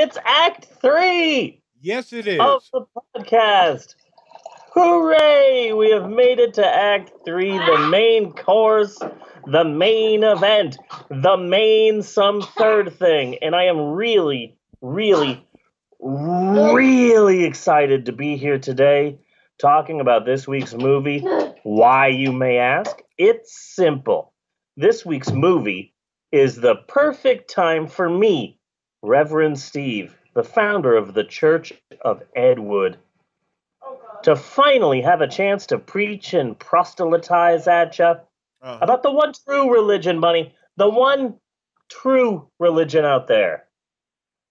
It's Act Three Yes, it is. of the podcast. Hooray! We have made it to Act Three, the main course, the main event, the main some third thing. And I am really, really, really excited to be here today talking about this week's movie. Why, you may ask? It's simple. This week's movie is the perfect time for me, Reverend Steve, the founder of the Church of Ed Wood, to finally have a chance to preach and proselytize at you Uh-huh. about the one true religion, Bunny, the one true religion out there.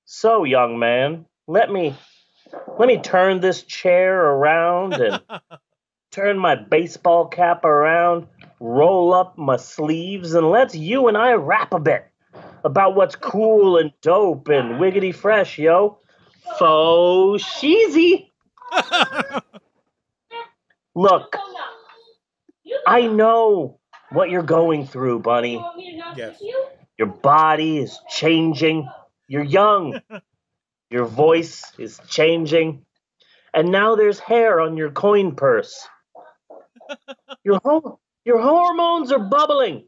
So, young man, let me let me turn this chair around and turn my baseball cap around, roll up my sleeves, and let's you and I rap a bit about what's cool and dope and wiggity fresh, yo. Faux cheesy. Look, I know what you're going through, Bunny. Yes. Your body is changing. You're young. Your voice is changing. And now there's hair on your coin purse. Your ho- your hormones are bubbling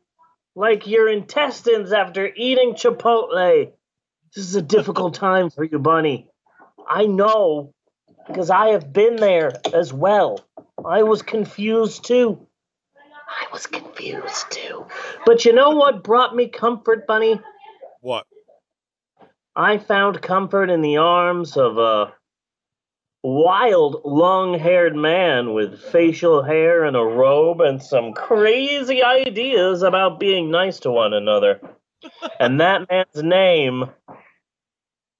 like your intestines after eating Chipotle. This is a difficult time for you, Bunny. I know because I have been there as well. I was confused too. I was confused too. But you know what brought me comfort, Bunny? what? I found comfort in the arms of a wild, long haired man with facial hair and a robe and some crazy ideas about being nice to one another. And that man's name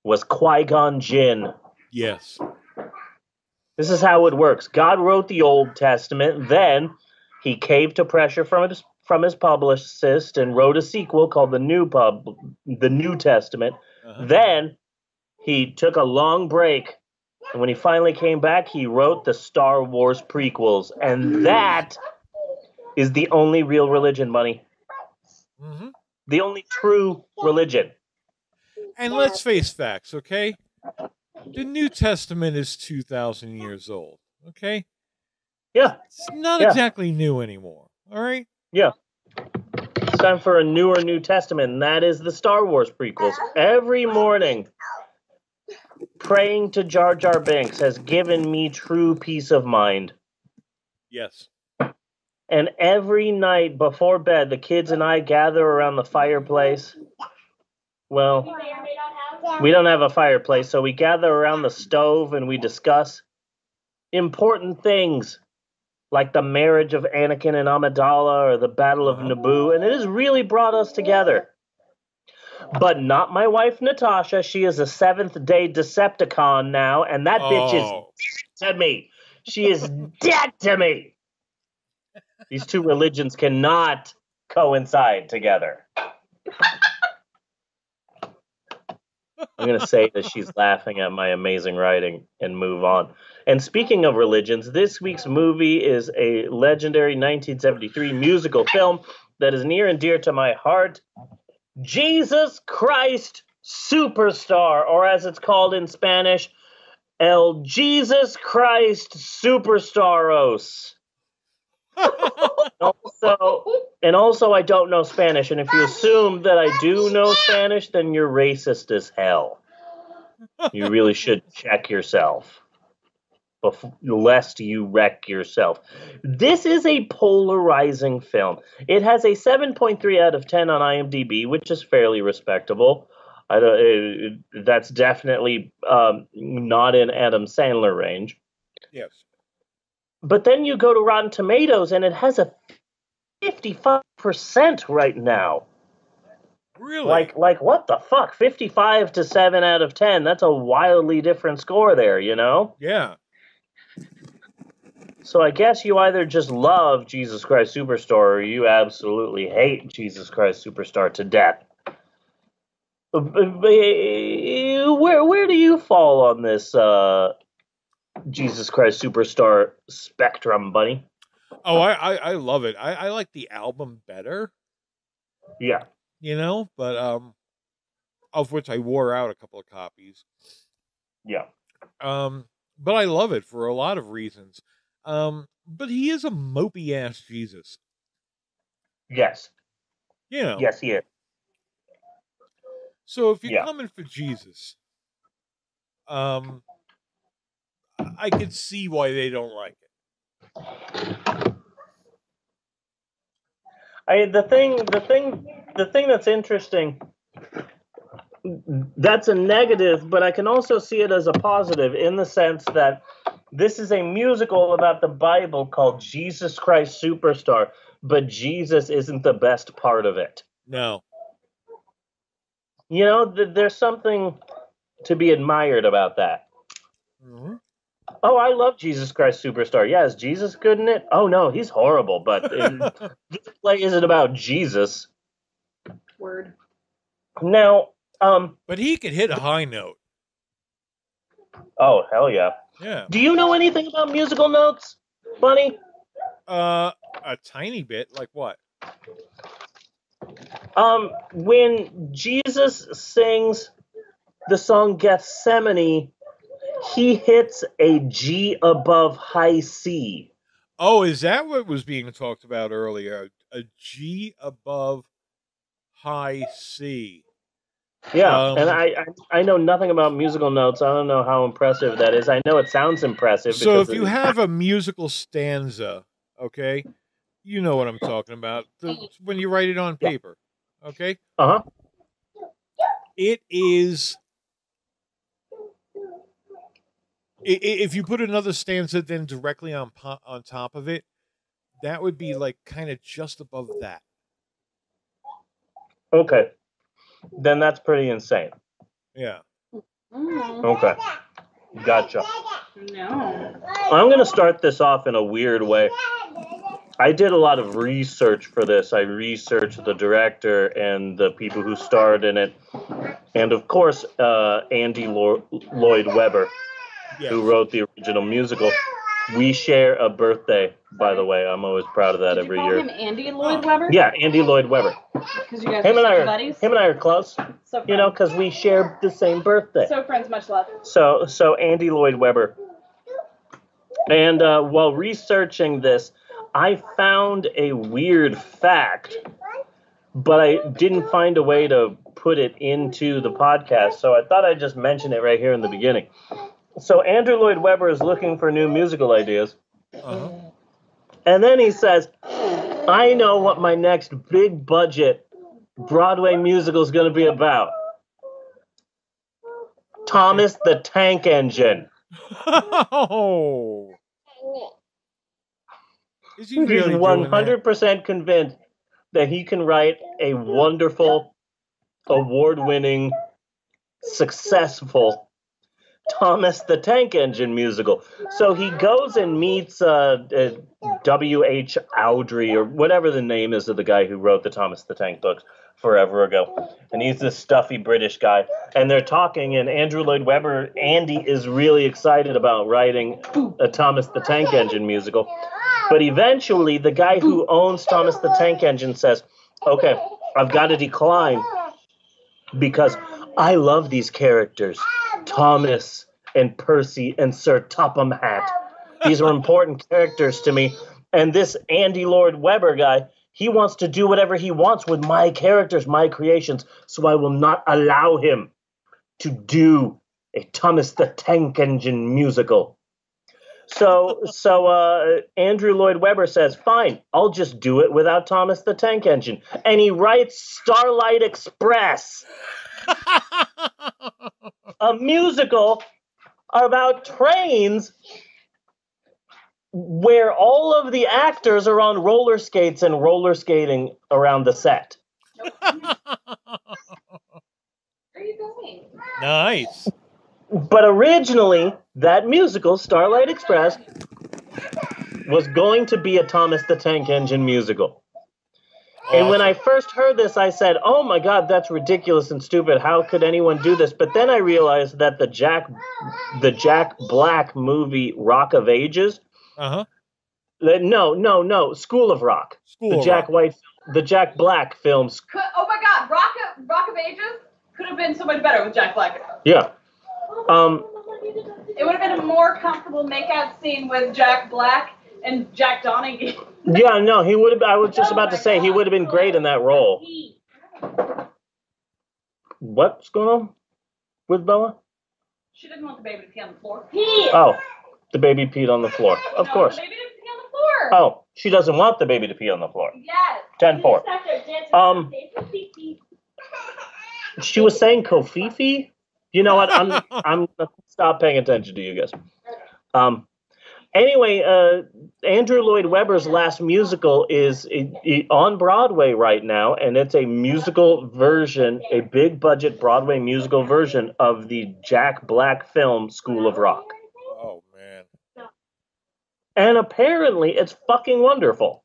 was Qui Gon Jinn. Yes. This is how it works. God wrote the Old Testament, then he caved to pressure from his from his publicist and wrote a sequel called the New Pub the New Testament. Uh-huh. Then he took a long break. And when he finally came back, he wrote the Star Wars prequels. And that is the only real religion, Bunny. hmm The only true religion. And let's face facts, okay? The New Testament is 2,000 years old, okay? Yeah, It's not Yeah. exactly new anymore, all right? yeah. It's time for a newer New Testament, and that is the Star Wars prequels. Every morning, praying to Jar Jar Binks has given me true peace of mind. Yes. And every night before bed, the kids and I gather around the fireplace. Well, we don't have a fireplace, so we gather around the stove and we discuss important things like the marriage of Anakin and Amidala or the Battle of Naboo, and it has really brought us together. But not my wife Natasha. She is a seventh day Decepticon now, and that bitch is oh. dead to me. She is dead to me. These two religions cannot coincide together. I'm going to say that she's laughing at my amazing writing and move on. And speaking of religions, this week's movie is a legendary 1973 musical film that is near and dear to my heart Jesus Christ Superstar, or as it's called in Spanish, El Jesus Christ Superstaros. Also, and also, I don't know Spanish. And if you assume that I do know Spanish, then you're racist as hell. You really should check yourself, bef- lest you wreck yourself. This is a polarizing film. It has a 7.3 out of 10 on IMDb, which is fairly respectable. I don't, uh, that's definitely um, not in Adam Sandler range. yes. But then you go to Rotten Tomatoes and it has a 55% right now. Really? Like like what the fuck? 55 to 7 out of 10. That's a wildly different score there, you know? yeah. So I guess you either just love Jesus Christ Superstar or you absolutely hate Jesus Christ Superstar to death. Uh, uh, Where where do you fall on this uh Jesus Christ Superstar spectrum, buddy? Oh, I, I, I love it. I, I like the album better, Yeah. you know, but um, of which I wore out a couple of copies. Yeah. Um, but I love it for a lot of reasons. Um, but he is a mopey ass Jesus. Yes. You know. Yes, he is. So if you're Yeah. coming for Jesus, um, I could see why they don't like it. I the thing the thing the thing that's interesting that's a negative, but I can also see it as a positive in the sense that this is a musical about the Bible called Jesus Christ Superstar, but Jesus isn't the best part of it. No. You know, th- there's something to be admired about that. hmm Oh, I love Jesus Christ Superstar. Yeah, is Jesus good in it? Oh no, he's horrible. But it, this play isn't about Jesus. Word. Now, um, But he could hit a high note. oh hell yeah. Yeah. Do you know anything about musical notes, Bunny? Uh, a tiny bit. Like what? Um, when Jesus sings the song Gethsemane, he hits a G above high C. Oh, is that what was being talked about earlier? A G above high C. Yeah, Um, and I, I I know nothing about musical notes. I don't know how impressive that is. I know it sounds impressive. So if you have a musical stanza, okay, you know what I'm talking about. When you write it on paper, okay, uh-huh. it is. If you put another stanza then directly on on top of it, that would be like kind of just above that. Okay. Then that's pretty insane. Yeah. Mm, Okay. Gotcha. no. I'm going to start this off in a weird way. I did a lot of research for this. I researched the director and the people who starred in it. And of course, uh, Andy Lo- Lloyd Webber, Yeah. who wrote the original musical. We share a birthday, by the way. I'm always proud of that Did every you call year. him Andy Lloyd Webber? Yeah, Andy Lloyd Webber. Because you guys Him are and I such are buddies. him and I are close, so you know, friends. because we share the same birthday. So friends, much love. So so Andy Lloyd Webber. And uh, while researching this, I found a weird fact, but I didn't find a way to put it into the podcast. So I thought I'd just mention it right here in the beginning. So Andrew Lloyd Webber is looking for new musical ideas, Uh-huh. and then he says, "I know what my next big budget Broadway musical is going to be about." Thomas the Tank Engine. oh. Is he He's really doing one that? hundred percent convinced that he can write a wonderful, award-winning, successful Thomas the Tank Engine musical. So he goes and meets uh, uh, W. H. Awdry or whatever the name is of the guy who wrote the Thomas the Tank books forever ago, and he's this stuffy British guy. And they're talking, and Andrew Lloyd Webber, Andy is really excited about writing a Thomas the Tank Engine musical. But eventually, the guy who owns Thomas the Tank Engine says, Okay, I've got to decline because I love these characters Thomas and Percy and Sir Topham Hatt. These are important characters to me. And this Andy Lloyd Webber guy, he wants to do whatever he wants with my characters, my creations, so I will not allow him to do a Thomas the Tank Engine musical. So, so uh, Andrew Lloyd Webber says, "Fine, I'll just do it without Thomas the Tank Engine," and he writes Starlight Express, a musical about trains where all of the actors are on roller skates and roller skating around the set. Where are you going? nice. But originally, that musical, Starlight Express, was going to be a Thomas the Tank Engine musical. And when I first heard this, I said, "Oh my God, that's ridiculous and stupid. How could anyone do this?" But then I realized that the Jack, the Jack Black movie Rock of Ages, Uh huh. no, no, no, School of Rock, School the of Jack Rock. White, the Jack Black films. Co- Oh my God, Rock of, Rock of Ages could have been so much better with Jack Black. Yeah. Um, It would have been a more comfortable makeout scene with Jack Black and Jack Donaghy. yeah, no, he would have. I was just about to say he would have been great in that role. What's going on with Bella? She didn't want the baby to pee on the floor. Pee. Oh, the baby peed on the floor. Of No, course. The baby didn't pee on the floor. Oh, she doesn't want the baby to pee on the floor. Yes. 10 4. Um, She was saying Kofifi. You know what? I'm I'm stop paying attention to you guys. Um. Anyway, uh, Andrew Lloyd Webber's last musical is on Broadway right now, and it's a musical version, a big budget Broadway musical version of the Jack Black film School of Rock. Oh man. And apparently, it's fucking wonderful.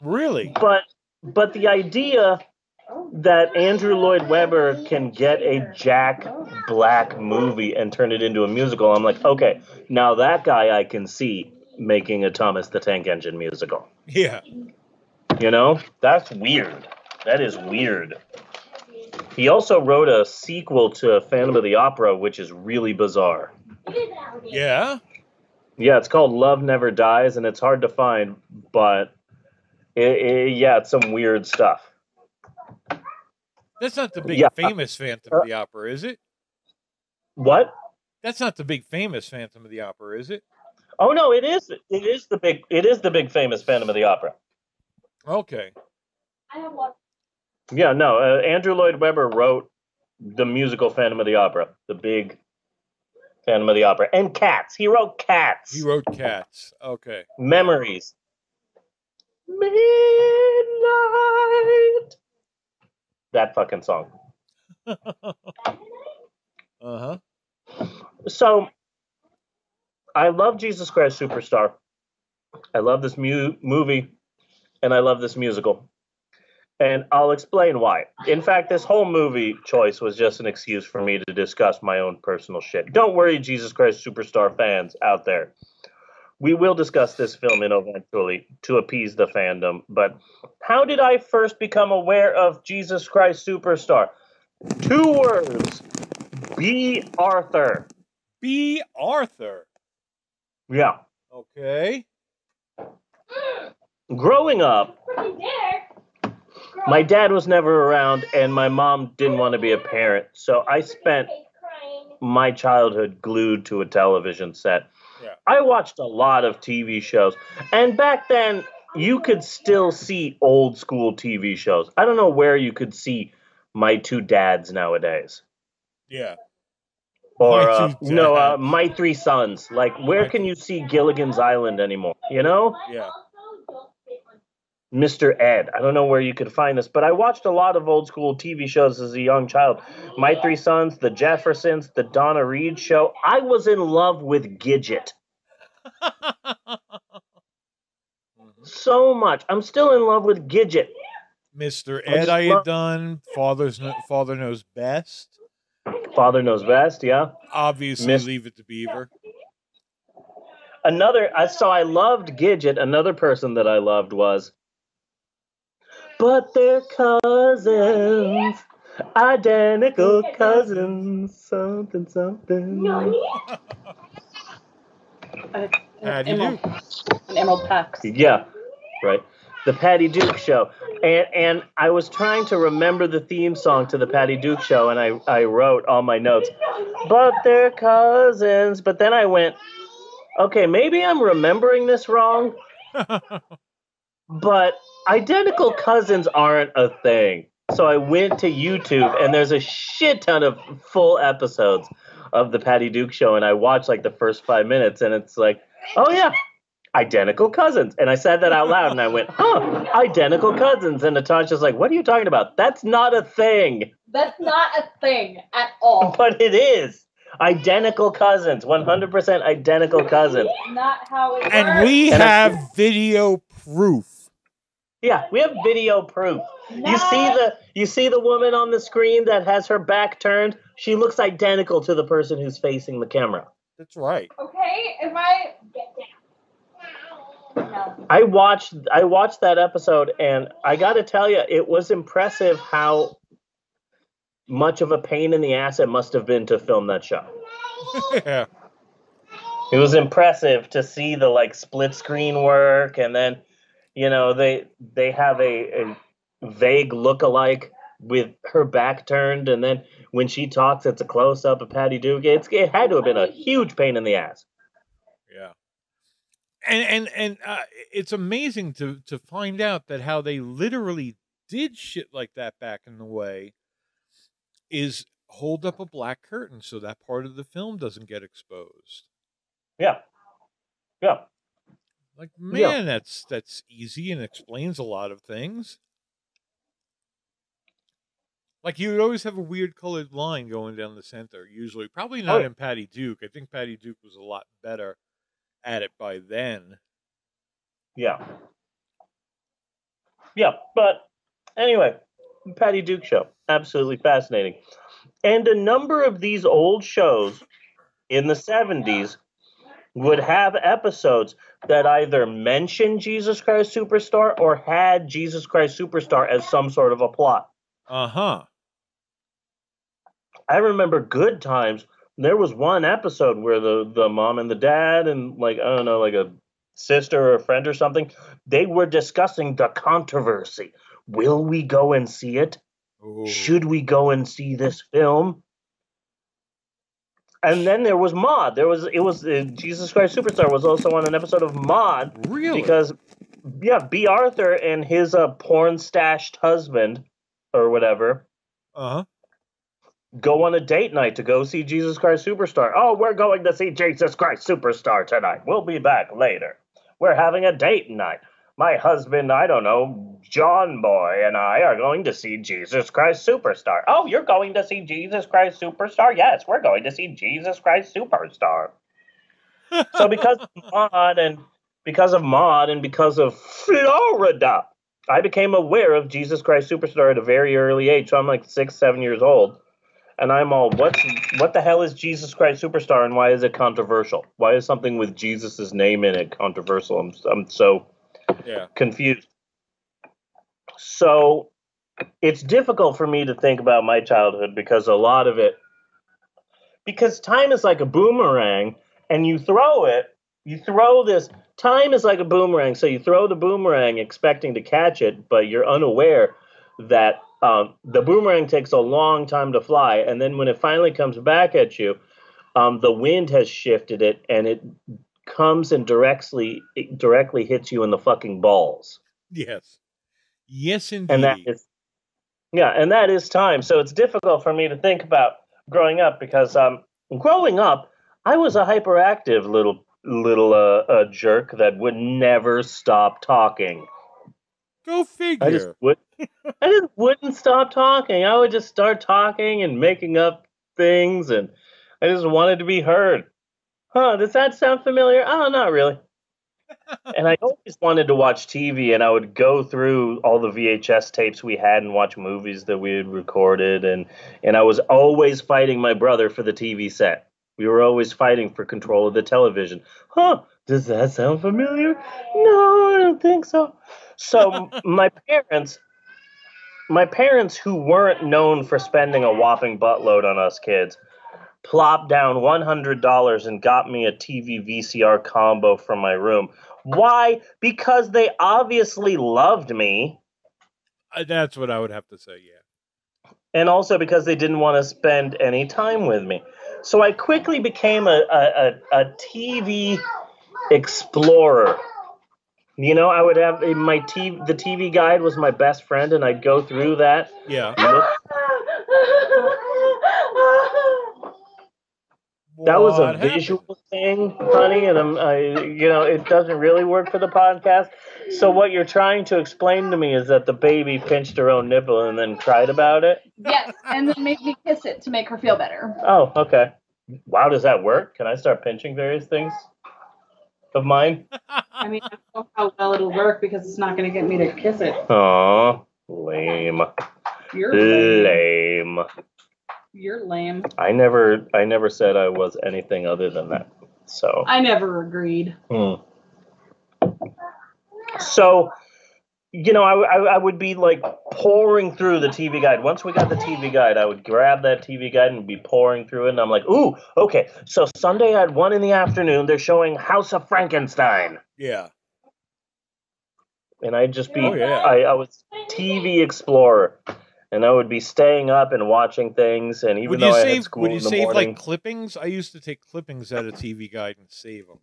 Really? But but the idea that Andrew Lloyd Webber can get a Jack Black movie and turn it into a musical, I'm like, okay, now that guy I can see making a Thomas the Tank Engine musical. Yeah. You know? That's weird. That is weird. He also wrote a sequel to Phantom of the Opera, which is really bizarre. Yeah. Yeah, it's called Love Never Dies, and it's hard to find, but it, it, yeah, it's some weird stuff. That's not the big Yeah. Uh, famous Phantom of the Opera, is it? What? That's not the big famous Phantom of the Opera, is it? Oh no, it is. It is the big. It is the big famous Phantom of the Opera. Okay. I have one. Yeah, no. Uh, Andrew Lloyd Webber wrote the musical Phantom of the Opera, the big Phantom of the Opera, and Cats. He wrote Cats. He wrote Cats. Okay. Memories. Midnight. That fucking song. Uh huh. So, I love Jesus Christ Superstar. I love this mu- movie, and I love this musical. And I'll explain why. In fact, this whole movie choice was just an excuse for me to discuss my own personal shit. Don't worry, Jesus Christ Superstar fans out there. We will discuss this film in eventually to appease the fandom. But how did I first become aware of Jesus Christ Superstar? Two words Bea Arthur. Bea Arthur. Yeah. Okay. Growing up, my dad was never around and my mom didn't want to be a parent. So I spent my childhood glued to a television set. Yeah. I watched a lot of TV shows. And back then, you could still see old school TV shows. I don't know where you could see My Two Dads nowadays. Yeah. Or, uh, no, uh, My Three Sons. Like, where can you see Gilligan's Island anymore? You know? Yeah. Mr. Ed. I don't know where you could find this, but I watched a lot of old school TV shows as a young child. My Three Sons, The Jeffersons, The Donna Reed Show. I was in love with Gidget Mhm. so much. I'm still in love with Gidget. Mr. Ed, just I had love- done. Father's kno- Father knows best. Father Knows Best, yeah. Obviously, Miss- Leave It to Beaver. Another, I so I loved Gidget. Another person that I loved was, but they're cousins, identical cousins, something something. An How do emerald, do? an emerald pax. Yeah, right. The Patty Duke Show, and and I was trying to remember the theme song to the Patty Duke Show, and I I wrote all my notes, but they're cousins. But then I went, okay, maybe I'm remembering this wrong, but identical cousins aren't a thing. So I went to YouTube, and there's a shit ton of full episodes of the Patty Duke Show, and I watched like the first five minutes, and it's like, oh yeah, identical cousins. And I said that out loud, and I went, huh, identical cousins. And Natasha's like, what are you talking about? That's not a thing, That's not a thing at all. but it is. Identical cousins, 100% identical cousins. Not how it and works. we And I- have video proof. Yeah, we have video proof. You see the you see the woman on the screen that has her back turned. She looks identical to the person who's facing the camera. That's right. Okay, if I get down. no. I watched I watched that episode and I got to tell you it was impressive how much of a pain in the ass it must have been to film that show. yeah. It was impressive to see the like split screen work, and then you know they they have a, a vague look-alike with her back turned, and then when she talks, it's a close up of Patty Duke. It's, it had to have been a huge pain in the ass. Yeah. And and and uh, it's amazing to to find out that how they literally did shit like that back in the way is hold up a black curtain so that part of the film doesn't get exposed. Yeah, yeah. Like Yeah. man, that's that's easy and explains a lot of things. Like you would always have a weird colored line going down the center. Usually, probably oh, not yeah. in Patty Duke. I think Patty Duke was a lot better at it by then. Yeah. Yeah, but anyway, Patty Duke show. Absolutely fascinating. And a number of these old shows in the 70s would have episodes that either mentioned Jesus Christ Superstar or had Jesus Christ Superstar as some sort of a plot. Uh huh. I remember good times. There was one episode where the the mom and the dad and like I don't know, like a sister or a friend or something, they were discussing the controversy. Will we go and see it? Should we go and see this film? And then there was Maude. There was it was uh, Jesus Christ Superstar was also on an episode of Maude really? because yeah, Bea Arthur and his uh, porn stashed husband or whatever uh huh. go on a date night to go see Jesus Christ Superstar. Oh, we're going to see Jesus Christ Superstar tonight. We'll be back later. We're having a date night. My husband, I don't know, John Boy, and I are going to see Jesus Christ Superstar. Oh, you're going to see Jesus Christ Superstar? Yes, we're going to see Jesus Christ Superstar. So because of Maude and because of Maude and because of Florida, I became aware of Jesus Christ Superstar at a very early age. So I'm like six, seven years old, and I'm all, what's what the hell is Jesus Christ Superstar, and why is it controversial? Why is something with Jesus' name in it controversial? I'm I'm so Yeah. confused. So it's difficult for me to think about my childhood because a lot of it, because time is like a boomerang and you throw it, you throw this, time is like a boomerang. So you throw the boomerang expecting to catch it, but you're unaware that um, the boomerang takes a long time to fly. And then when it finally comes back at you, um, the wind has shifted it and it comes and directly directly hits you in the fucking balls Yes. Yes, indeed. and that is yeah and that is time so it's difficult for me to think about growing up because um growing up i was a hyperactive little little uh, uh jerk that would never stop talking Go figure. i just would i just wouldn't stop talking i would just start talking and making up things and i just wanted to be heard huh does that sound familiar oh not really and I always wanted to watch TV, and I would go through all the VHS tapes we had and watch movies that we had recorded, and and I was always fighting my brother for the TV set. We were always fighting for control of the television. Huh? Does that sound familiar? No, I don't think so. So my parents, my parents who weren't known for spending a whopping buttload on us kids, plopped down $100 and got me a TV VCR combo from my room. Why? Because they obviously loved me, Uh, That's what I would have to say. Yeah. and also because they didn't want to spend any time with me. So I quickly became a, a, a, a TV explorer. You know, I would have my TV, the TV guide was my best friend, and I'd go through that. Yeah. Look, that was a What happened? visual thing, honey, and I'm, I, you know, it doesn't really work for the podcast. So what you're trying to explain to me is that the baby pinched her own nipple and then cried about it. yes, and then made me kiss it to make her feel better. Oh, okay. Wow, does that work? Can I start pinching various things of mine? I mean, I don't know how well it'll work because it's not going to get me to kiss it. Oh, lame, You're lame. lame. You're lame. I never, I never said I was anything other than that. So. I never agreed. Hmm. So, you know, I, I, I would be like pouring through the TV guide. Once we got the TV guide, I would grab that TV guide and be pouring through it. And I'm like, ooh, okay. So Sunday at one in the afternoon, they're showing House of Frankenstein. Yeah. And I'd just be, Oh, yeah. I, I was TV Explorer. And I would be staying up and watching things. And even Would though you I had save? school Would you in the save morning, like clippings? I used to take clippings out of TV Guide and save them.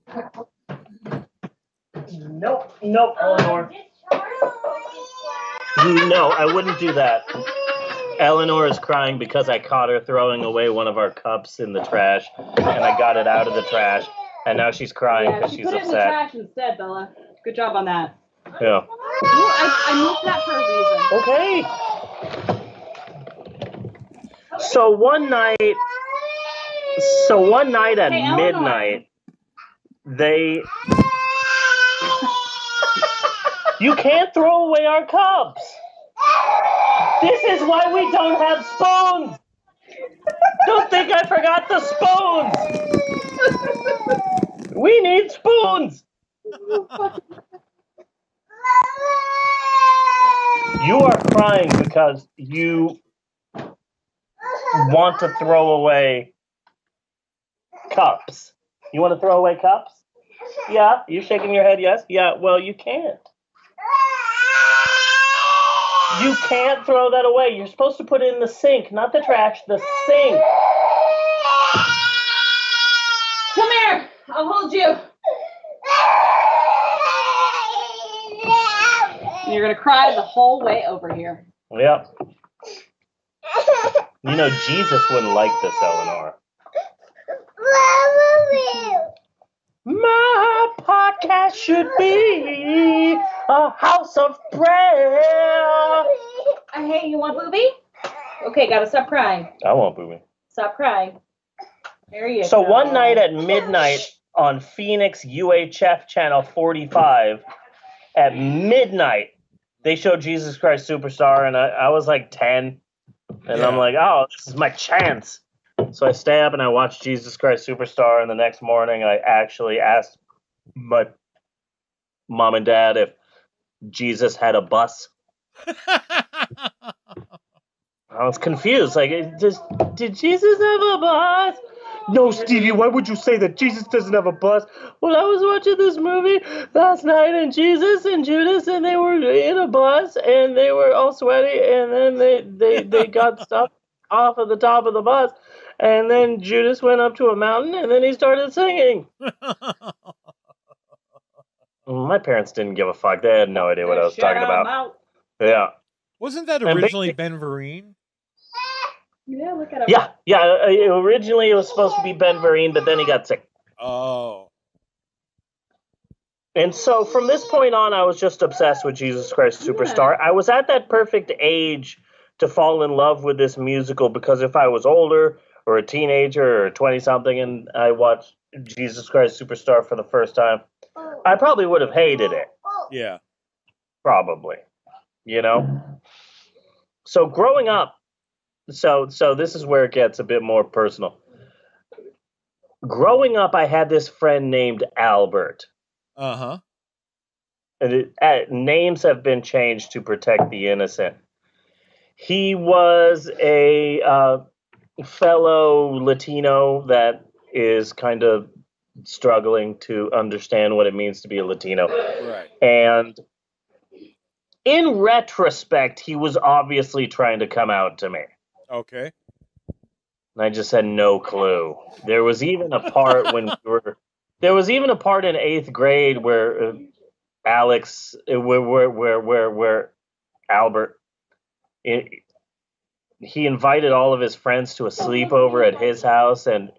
nope, nope, oh, Eleanor. No, I wouldn't do that. Eleanor is crying because I caught her throwing away one of our cups in the trash, and I got it out of the trash, and now she's crying Yeah, because she she's put it in the upset. trash instead, Bella. Good job on that. Yeah. Ooh, I, I moved that for a reason. Okay. So one night, so one night at Hey, midnight, they. You can't throw away our cups. This is why we don't have spoons. Don't think I forgot the spoons. We need spoons. You are crying because you want to throw away cups. You want to throw away cups? Yeah, you're shaking your head, yes? Yeah, well, you can't. You can't throw that away. You're supposed to put it in the sink, not the trash, the sink. Come here. I'll hold you. You're gonna cry the whole way over here. Yep. You know, Jesus wouldn't like this, Eleanor. My podcast should be a house of prayer. Uh, hey, you want booby? Okay, gotta stop crying. I won't booby. Stop crying. There you So go. one night at midnight on Phoenix UHF channel 45, at midnight, they showed Jesus Christ Superstar, and I, I was like 10. And I'm like, oh, this is my chance. So I stay up and I watch Jesus Christ Superstar, and the next morning I actually asked my mom and dad if Jesus had a bus. I was confused. Like, just did Jesus have a bus? No, Stevie. Why would you say that Jesus doesn't have a bus? Well, I was watching this movie last night, and Jesus and Judas, and they were in a bus, and they were all sweaty, and then they they they got stuff off of the top of the bus, and then Judas went up to a mountain, and then he started singing. My parents didn't give a fuck. They had no idea what I was talking about. Yeah. Wasn't that originally basic- Ben Vereen? Yeah, look at him. Yeah, yeah. uh, Originally, it was supposed to be Ben Vereen, but then he got sick. Oh. And so from this point on, I was just obsessed with Jesus Christ Superstar. I was at that perfect age to fall in love with this musical because if I was older or a teenager or 20 something and I watched Jesus Christ Superstar for the first time, I probably would have hated it. Yeah. Probably. You know? So growing up, so so this is where it gets a bit more personal. Growing up, I had this friend named Albert. Uh huh. and it, uh, names have been changed to protect the innocent. He was a uh, fellow Latino that is kind of struggling to understand what it means to be a Latino. Right. And in retrospect, he was obviously trying to come out to me. Okay. And I just had no clue. There was even a part when we were, there was even a part in eighth grade where uh, Alex, uh, where where where where, where Albert, it, he invited all of his friends to a sleepover at his house, and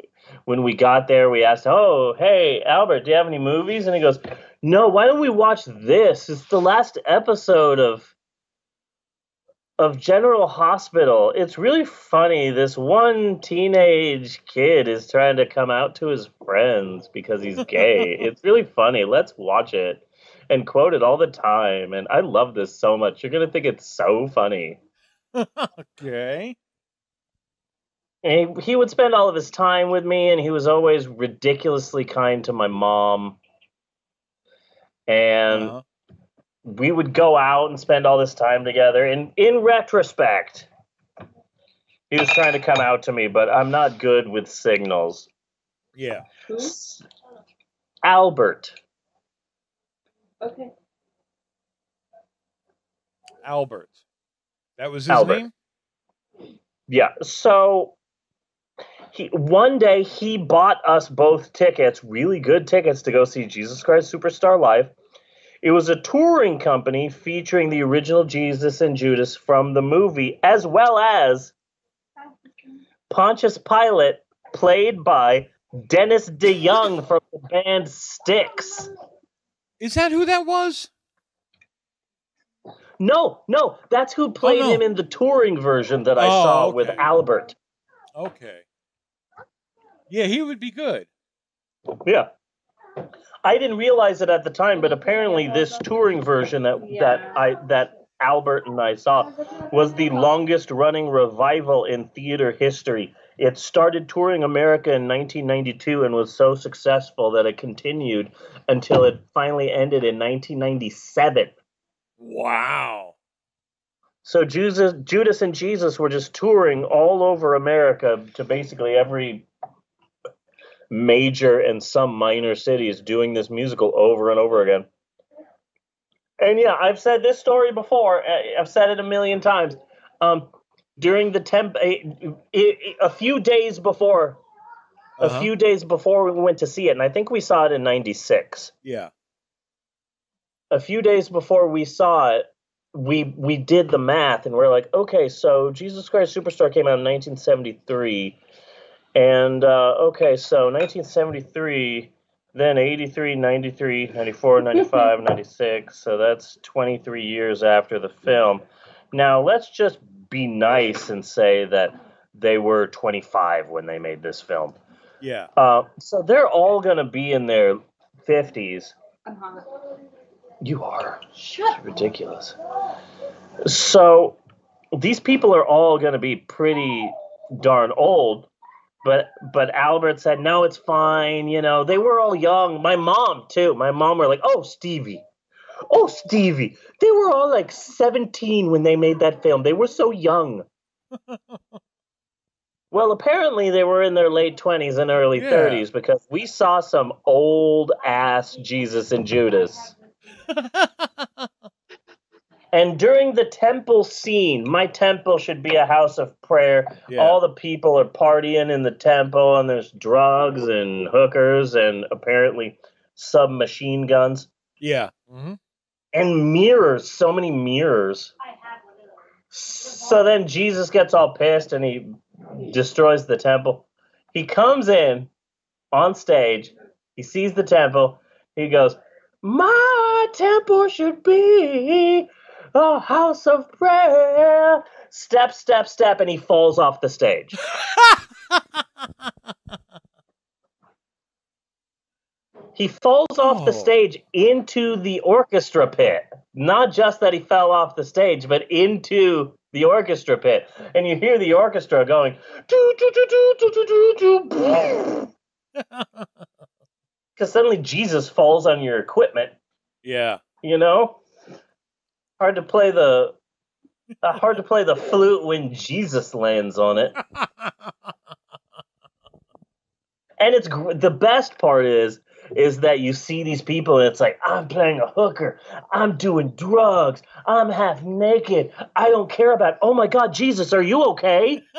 when we got there, we asked, "Oh, hey, Albert, do you have any movies?" And he goes, "No. Why don't we watch this? It's the last episode of." Of General Hospital. It's really funny. This one teenage kid is trying to come out to his friends because he's gay. it's really funny. Let's watch it and quote it all the time. And I love this so much. You're going to think it's so funny. okay. And he, he would spend all of his time with me, and he was always ridiculously kind to my mom. And Uh-huh. We would go out and spend all this time together. And in retrospect, he was trying to come out to me, but I'm not good with signals. Yeah. Who? Albert. Okay. Albert. That was his Albert. name? Yeah. So he one day he bought us both tickets, really good tickets to go see Jesus Christ Superstar live. It was a touring company featuring the original Jesus and Judas from the movie, as well as Pontius Pilate, played by Dennis DeYoung from the band Styx. Is that who that was? No, no, that's who played oh, no. him in the touring version that I Oh, saw with. Albert. Okay. Yeah, he would be good. Yeah. I didn't realize it at the time, but apparently this touring version that that I that Albert and I saw was the longest running revival in theater history. It started touring America in 1992 and was so successful that it continued until it finally ended in 1997. Wow. So Judas, Judas and Jesus were just touring all over America to basically every major and some minor cities doing this musical over and over again. And yeah, I've said this story before. I've said it a million times. Um, during the temp, a, a, a few days before, Uh-huh. a few days before we went to see it, and I think we saw it in '96 Yeah. a few days before we saw it, we we did the math and we're like, okay, so Jesus Christ Superstar came out in 1973, and uh, okay, so 1973, then 83, 93, 94, 95, 96, so that's 23 years after the film. Now let's just be nice and say that they were 25 when they made this film. Yeah. Uh, so they're all gonna be in their 50s. I'm hot. You are. Shut It's ridiculous. So these people are all going to be pretty darn old, but but Albert said no, it's fine. You know, they were all young. My mom too. My mom were like, oh Stevie, oh Stevie. They were all like seventeen when they made that film. They were so young. Well, apparently they were in their late 20s and early Yeah. 30s because we saw some old ass Jesus and Judas. And during the temple scene, my temple should be a house of prayer. Yeah. All the people are partying in the temple, and there's drugs and hookers and apparently submachine guns yeah. hmm and mirrors. So many mirrors. So then Jesus gets all pissed and he destroys the temple. He comes in on stage. He sees the temple. He goes, My temple should be a house of prayer. Step, step, step, and he falls off the stage. He falls off the Oh. stage into the orchestra pit. Not just that he fell off the stage, but into the orchestra pit. And you hear the orchestra going, because suddenly Jesus falls on your equipment, yeah. you know? Hard to play the uh, hard to play the flute when Jesus lands on it. And it's gr- the best part is is that you see these people and it's like I'm playing a hooker, I'm doing drugs, I'm half naked, I don't care about. Oh my God, Jesus, are you okay?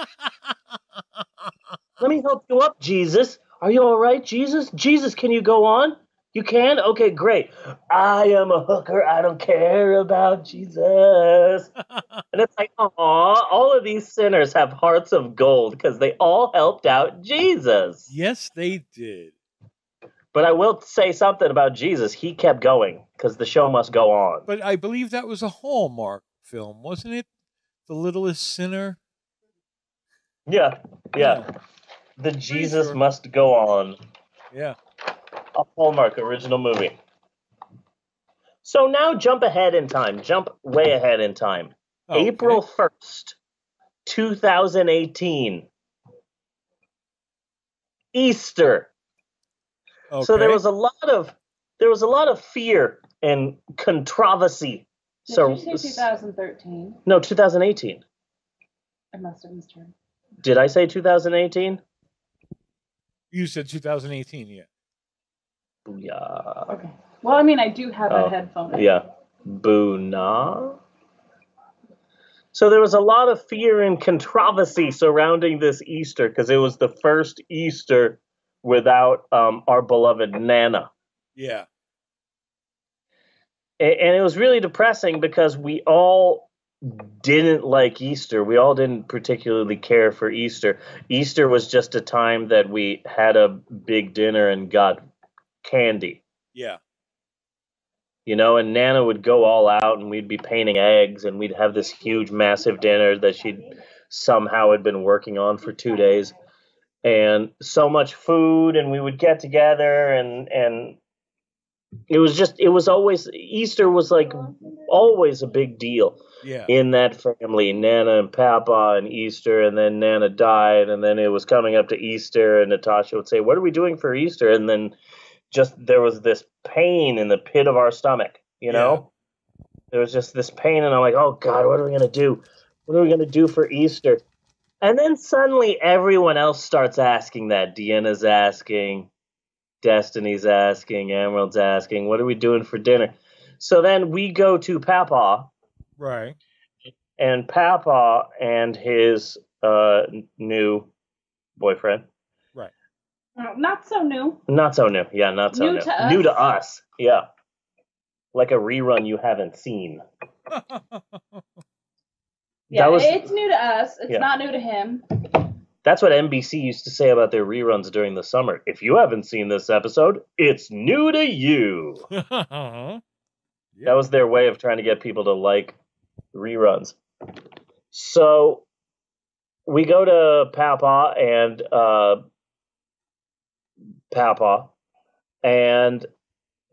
Let me help you up, Jesus. Are you all right, Jesus? Jesus, can you go on? You can? Okay, great. I am a hooker. I don't care about Jesus. And it's like, aw, all of these sinners have hearts of gold because they all helped out Jesus. yes, they did. But I will say something about Jesus. He kept going because the show must go on. But I believe that was a Hallmark film, wasn't it? The Littlest Sinner. Yeah, yeah. Oh. The Jesus sure. must go on. Yeah. A Hallmark original movie. So now jump ahead in time. Jump way ahead in time. Okay. April 1st, 2018. Easter. Okay. So there was a lot of there was a lot of fear and controversy. Did So you say 2013? no, 2018. I must have misheard. Did I say 2018? You said 2018, yeah. Booyah. Okay. Well, I mean, I do have Oh, a headphone. Yeah. Boo nah. So there was a lot of fear and controversy surrounding this Easter because it was the first Easter without um, our beloved Nana. Yeah. And it was really depressing because we all didn't like Easter. We all didn't particularly care for Easter. Easter was just a time that we had a big dinner and got candy. Yeah. you know, and Nana would go all out and we'd be painting eggs and we'd have this huge, massive dinner that she'd somehow had been working on for two days. And so much food, and we would get together, and and it was just it was always Easter was like always a big deal Yeah. in that family. Nana and Papa and Easter, and then Nana died, and then it was coming up to Easter, and Natasha would say, "What are we doing for Easter?" And then just there was this pain in the pit of our stomach, you know. There was just this pain, and I'm like, "Oh God, what are we gonna do? What are we gonna do for Easter?" And then suddenly everyone else starts asking that. Deanna's asking, Destiny's asking, Emerald's asking, "What are we doing for dinner?" So then we go to Papa, Right. and Papa and his uh, new boyfriend. Not so new. Not so new. Yeah, not so New new. to New to us. us. Yeah. Like a rerun you haven't seen. Yeah, was- it's new to us. It's Yeah. not new to him. That's what NBC used to say about their reruns during the summer. If you haven't seen this episode, it's new to you. uh-huh. That was their way of trying to get people to like reruns. So we go to Papa and uh, Papa, and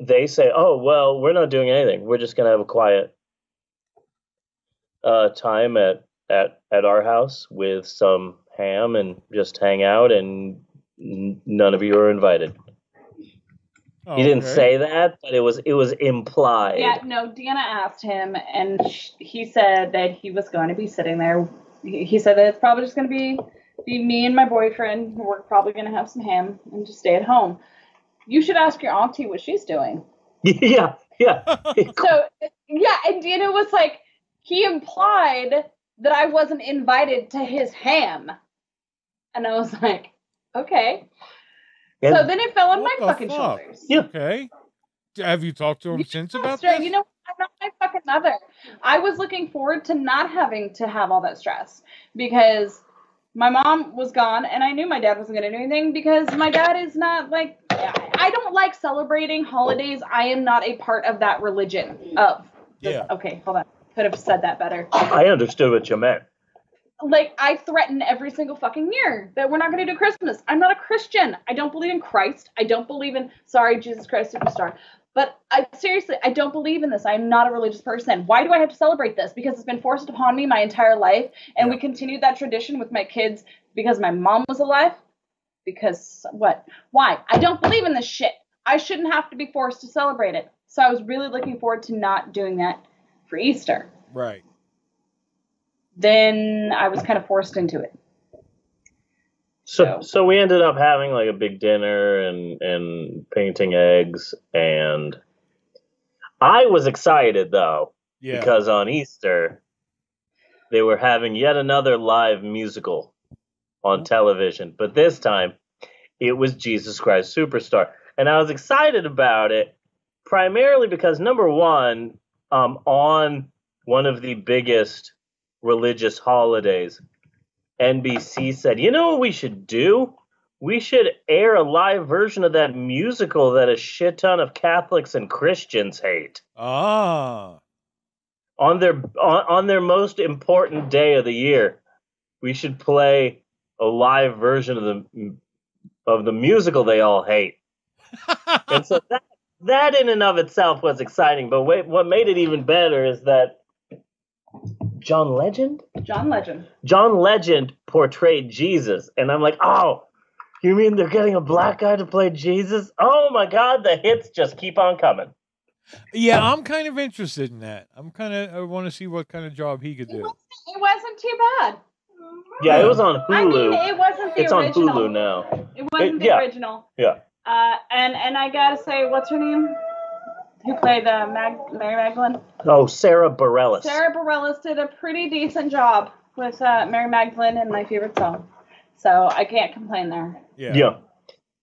they say, "Oh well, we're not doing anything. We're just gonna have a quiet uh, time at at at our house with some ham and just hang out, and n- none of you are invited." He didn't Okay. say that, but it was it was implied. Yeah, no, Deanna asked him, and sh- he said that he was going to be sitting there. He he said that it's probably just going to be be me and my boyfriend. We're probably going to have some ham and just stay at home. You should ask your auntie what she's doing. yeah, yeah. So, yeah, and Deanna was like, he implied that I wasn't invited to his ham. And I was like, okay. And- so then it fell on my fucking fuck? shoulders. Yeah. Okay. Have you talked to him You since about straight- this? You know, I'm not my fucking mother. I was looking forward to not having to have all that stress because my mom was gone and I knew my dad wasn't going to do anything because my dad is not like, I I don't like celebrating holidays. I am not a part of that religion of. Yeah. Okay, hold on. Could have said that better. I understood what you meant. Like, I threaten every single fucking year that we're not going to do Christmas. I'm not a Christian. I don't believe in Christ. I don't believe in, sorry, Jesus Christ Superstar. But I seriously, I don't believe in this. I'm not a religious person. Why do I have to celebrate this? Because it's been forced upon me my entire life. And we continued that tradition with my kids because my mom was alive. Because what? Why? I don't believe in this shit. I shouldn't have to be forced to celebrate it. So I was really looking forward to not doing that for Easter. Right. Then I was kind of forced into it. So So- so we ended up having like a big dinner and and painting eggs and I was excited though Yeah. because on Easter they were having yet another live musical on television, but this time it was Jesus Christ Superstar. And I was excited about it primarily because number one, um, on one of the biggest religious holidays, NBC said, you know what we should do? We should air a live version of that musical that a shit ton of Catholics and Christians hate ah. on their on, on their most important day of the year. We should play a live version of the of the musical they all hate. And so that that in and of itself was exciting. But wait, what made it even better is that John Legend, John Legend. John Legend portrayed Jesus, and I'm like, oh, you mean they're getting a black guy to play Jesus? Oh my God, the hits just keep on coming. Yeah, I'm kind of interested in that. I'm kind of I want to see what kind of job he could It do. wasn't, it wasn't too bad. Yeah, it was on Hulu. I mean, Hulu. it wasn't the It's on. Hulu now. It wasn't It- the yeah. original. Yeah. Uh, and and I gotta say, what's her name? Who played uh, Mag- Mary Magdalene? Oh, Sara Bareilles. Sara Bareilles did a pretty decent job with uh, Mary Magdalene and my favorite song. So I can't complain there. Yeah. Yeah.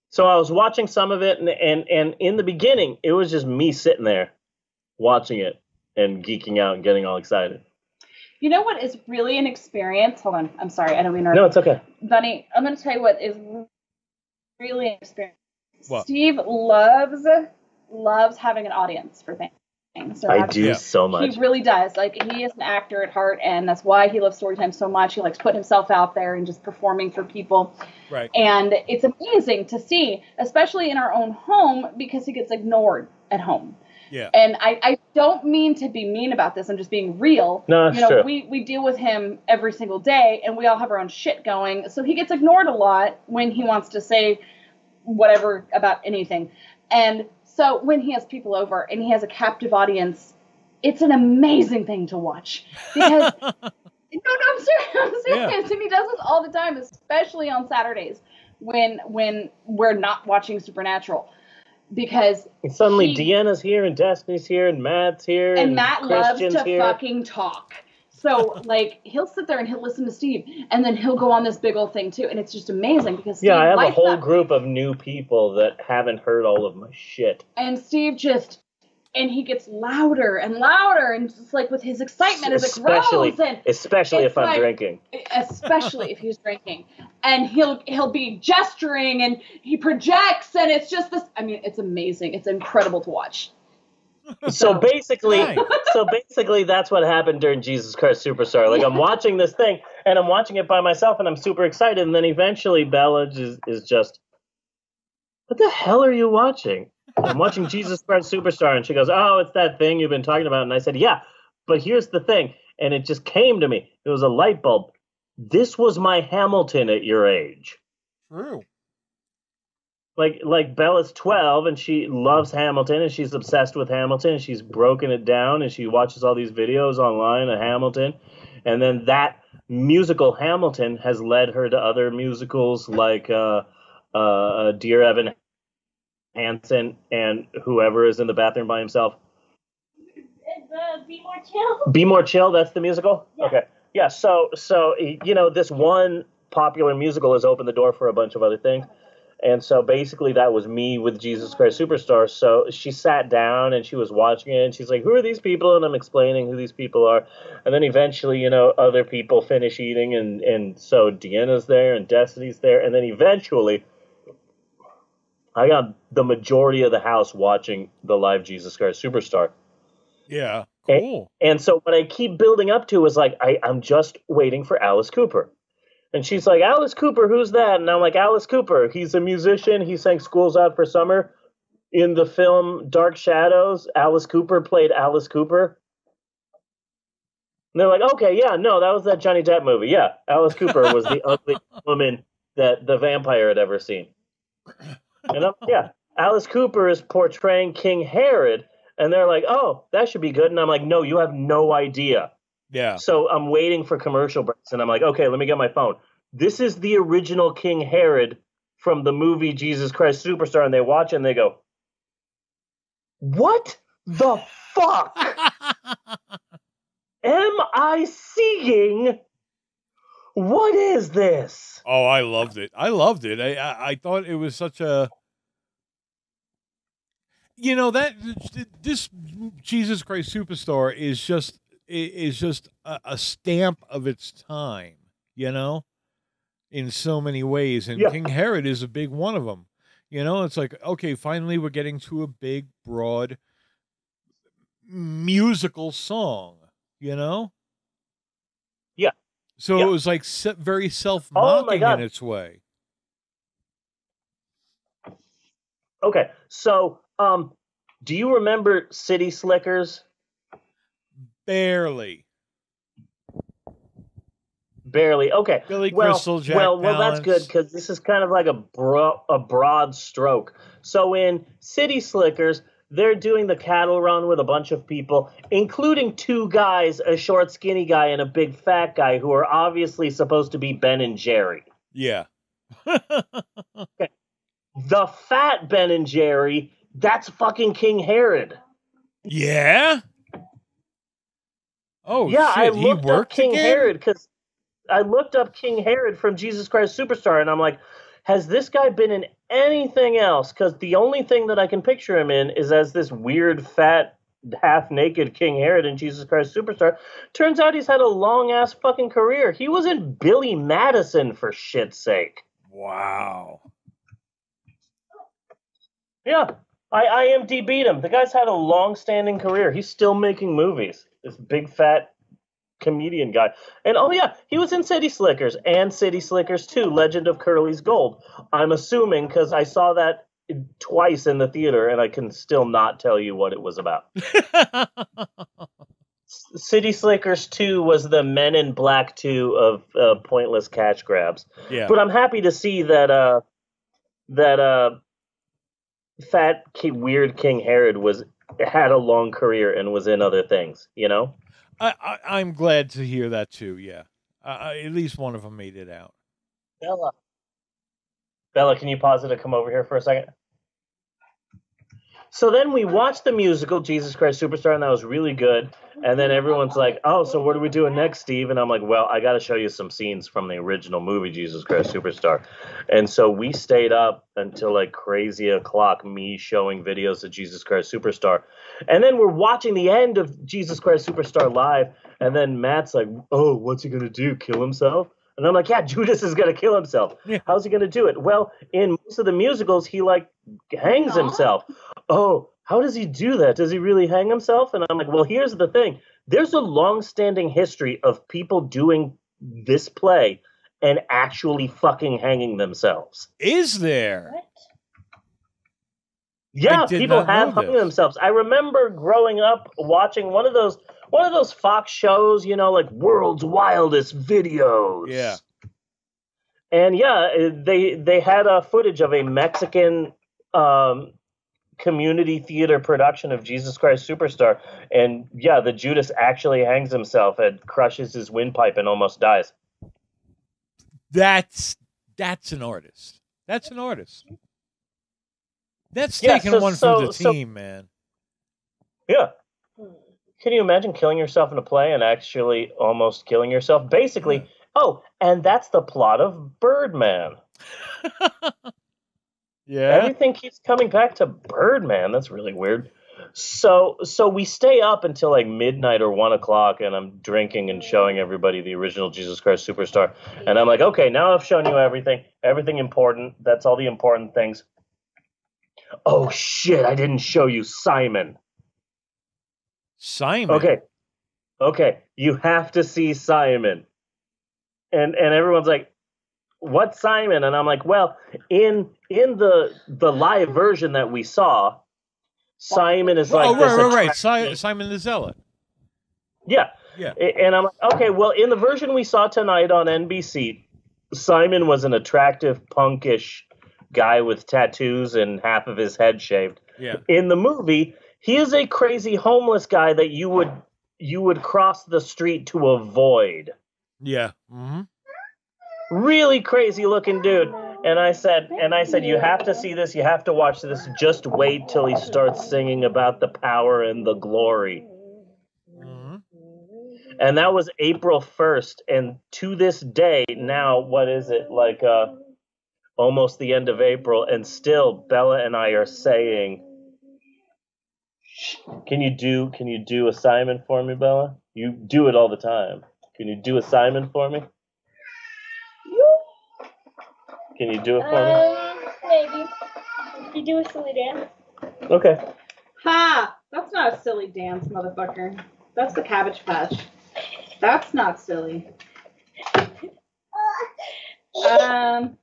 So I was watching some of it, and, and and in the beginning, it was just me sitting there watching it and geeking out and getting all excited. You know what is really an experience? Hold on, I'm sorry, I don't mean to. No, it's okay. Bunny, I'm going to tell you what is really an experience. What? Steve loves loves having an audience for things. So I do Yeah. so much. He really does. Like he is an actor at heart, and that's why he loves storytime so much. He likes putting himself out there and just performing for people. Right. And it's amazing to see, especially in our own home, because he gets ignored at home. Yeah. And I, I don't mean to be mean about this. I'm just being real. No, it's you know, true. we we deal with him every single day, and we all have our own shit going. So he gets ignored a lot when he wants to say whatever about anything. And so when he has people over and he has a captive audience, it's an amazing thing to watch because no, no, I'm serious. I'm serious. And he does this all the time, especially on Saturdays when when we're not watching Supernatural, because And suddenly, he- Deanna's here, and Destiny's here, and Matt's here, and Matt loves to here. fucking talk. So like he'll sit there and he'll listen to Steve, and then he'll go on this big old thing too, and it's just amazing because Steve Yeah, I have a whole up, group of new people that haven't heard all of my shit. and Steve just and he gets louder and louder, and just like with his excitement as it Especially- grows, and Especially if I'm like- drinking. especially if he's drinking and he'll he'll be gesturing and he projects and it's just this i mean it's amazing it's incredible to watch So basically, Right. so basically, that's what happened during Jesus Christ Superstar. Like I'm watching this thing, and I'm watching it by myself, and I'm super excited, and then eventually Bela is is just, what the hell are you watching? I'm watching Jesus Christ Superstar, and she goes, "Oh, it's that thing you've been talking about." And I said, "Yeah, but here's the thing," and it just came to me. It was a light bulb. This was my Hamilton at your age. True. Like like Bela's 12 and she loves Hamilton and she's obsessed with Hamilton and she's broken it down and she watches all these videos online of Hamilton and then that musical Hamilton has led her to other musicals like uh uh Dear Evan Hansen and whoever is in the bathroom by himself The Be More Chill. Be More Chill, that's the musical? Yeah. Okay. Yeah, so so you know, this one popular musical has opened the door for a bunch of other things. And so basically that was me with Jesus Christ Superstar. So she sat down and she was watching it and she's like, Who are these people? And I'm explaining who these people are. And then eventually, you know, other people finish eating and, and so Deanna's there and Destiny's there. And then eventually I got the majority of the house watching the live Jesus Christ Superstar. Yeah. Cool. And so what I keep building up to is like I, I'm just waiting for Alice Cooper. And she's like, Alice Cooper, who's that? And I'm like, Alice Cooper. He's a musician. He sang School's Out for Summer. In the film Dark Shadows, Alice Cooper played Alice Cooper. And they're like, okay, yeah, no, that was that Johnny Depp movie. Yeah, Alice Cooper was the ugly woman that the vampire had ever seen. And I'm, yeah, Alice Cooper is portraying King Herod. And they're like, oh, that should be good. And I'm like, no, you have no idea. Yeah. So I'm waiting for commercial breaks, and I'm like, okay, let me get my phone. This is the original King Herod from the movie Jesus Christ Superstar, and they watch it and they go, "What the fuck am I seeing? What is this?" Oh, I loved it. I loved it. I, I I thought it was such a you know that this Jesus Christ Superstar is just is just a, a stamp of its time, you know, in so many ways. And Yeah. King Herod is a big one of them. You know, it's like okay, finally we're getting to a big, broad musical song. You know. Yeah. So Yeah. it was like very Oh self-mocking God. in its way. Okay, so um, do you remember City Slickers? Barely. Barely. Okay. Billy well, Crystal, Jack well, well, that's good because this is kind of like a bro- a broad stroke. So in City Slickers, they're doing the cattle run with a bunch of people, including two guys, a short, skinny guy and a big fat guy, who are obviously supposed to be Ben and Jerry. Yeah. The fat Ben and Jerry, that's fucking King Herod. yeah. Oh yeah, I shit! He looked up King again? Herod because I looked up King Herod from Jesus Christ Superstar, and I'm like, has this guy been in anything else? Because the only thing that I can picture him in is as this weird, fat, half naked King Herod in Jesus Christ Superstar. Turns out he's had a long ass fucking career. He was in Billy Madison for shit's sake. Wow. Yeah, I IMD beat him. The guy's had a long standing career. He's still making movies. This big fat comedian guy. And oh yeah, he was in City Slickers and City Slickers 2, Legend of Curly's Gold. I'm assuming because I saw that twice in the theater and I can still not tell you what it was about. City Slickers 2 was the Men in Black 2 of uh, pointless catch grabs. yeah. But I'm happy to see that uh that uh fat weird King Herod was had a long career and was in other things, you know? I, I I'm glad to hear that too. Yeah. Uh, uh, at least one of them made it out. Bela. Bela, can you pause it to come over here for a second? So then we watched the musical Jesus Christ Superstar, and that was really good. And then everyone's like, "Oh, so what are we doing next, Steve?" And I'm like, "Well, I got to show you some scenes from the original movie Jesus Christ Superstar." And so we stayed up until like crazy o'clock, me showing videos of Jesus Christ Superstar, and then we're watching the end of Jesus Christ Superstar live. And then Matt's like, "Oh, what's he gonna do? Kill himself?" And I'm like, "Yeah, Judas is gonna kill himself. Yeah. How's he gonna do it?" Well, in most of the musicals, he like hangs Aw. himself. Oh, how does he do that? Does he really hang himself? And I'm like, well, here's the thing. There's a long-standing history of people doing this play and actually fucking hanging themselves. Is there? What? Yeah, people have hung this. themselves. I remember growing up watching one of those one of those Fox shows, you know, like World's Wildest Videos. Yeah. And yeah, they they had uh, footage of a Mexican um, community theater production of Jesus Christ Superstar, and yeah, the Judas actually hangs himself and crushes his windpipe and almost dies. That's that's an artist. That's an artist. That's Yeah, taking so- one so- for the so- team, man. Yeah. Can you imagine killing yourself in a play and actually almost killing yourself? Basically, oh, and that's the plot of Birdman. Yeah. Everything keeps coming back to Birdman. That's really weird. So, so we stay up until like midnight or one o'clock, and I'm drinking and showing everybody the original Jesus Christ Superstar. And I'm like, okay, now I've shown you everything, everything important. That's all the important things. Oh shit! I didn't show you Simon. Simon. Okay. Okay. You have to see Simon. And and everyone's like, what Simon? And I'm like, well, in in the the live version that we saw, Simon is like oh, right, right, right. attractive- Simon the Zealot. Yeah. Yeah. And I'm like, okay, well, in the version we saw tonight on NBC, Simon was an attractive, punkish guy with tattoos and half of his head shaved. Yeah. In the movie, he is a crazy homeless guy that you would you would cross the street to avoid. Yeah. hmm Really crazy looking dude. And I said, and I said, you have to see this. You have to watch this. Just wait till he starts singing about the power and the glory. hmm and that was April 1st and to this day now what is it like uh almost the end of April and still Bela and I are saying Can you do can you do a Simon for me Bela? You do it all the time. Can you do a Simon for me? Can you do it for me? Um, maybe. You do a silly dance. Okay. Ha! That's not a silly dance, motherfucker. That's the Cabbage Patch. That's not silly. Um,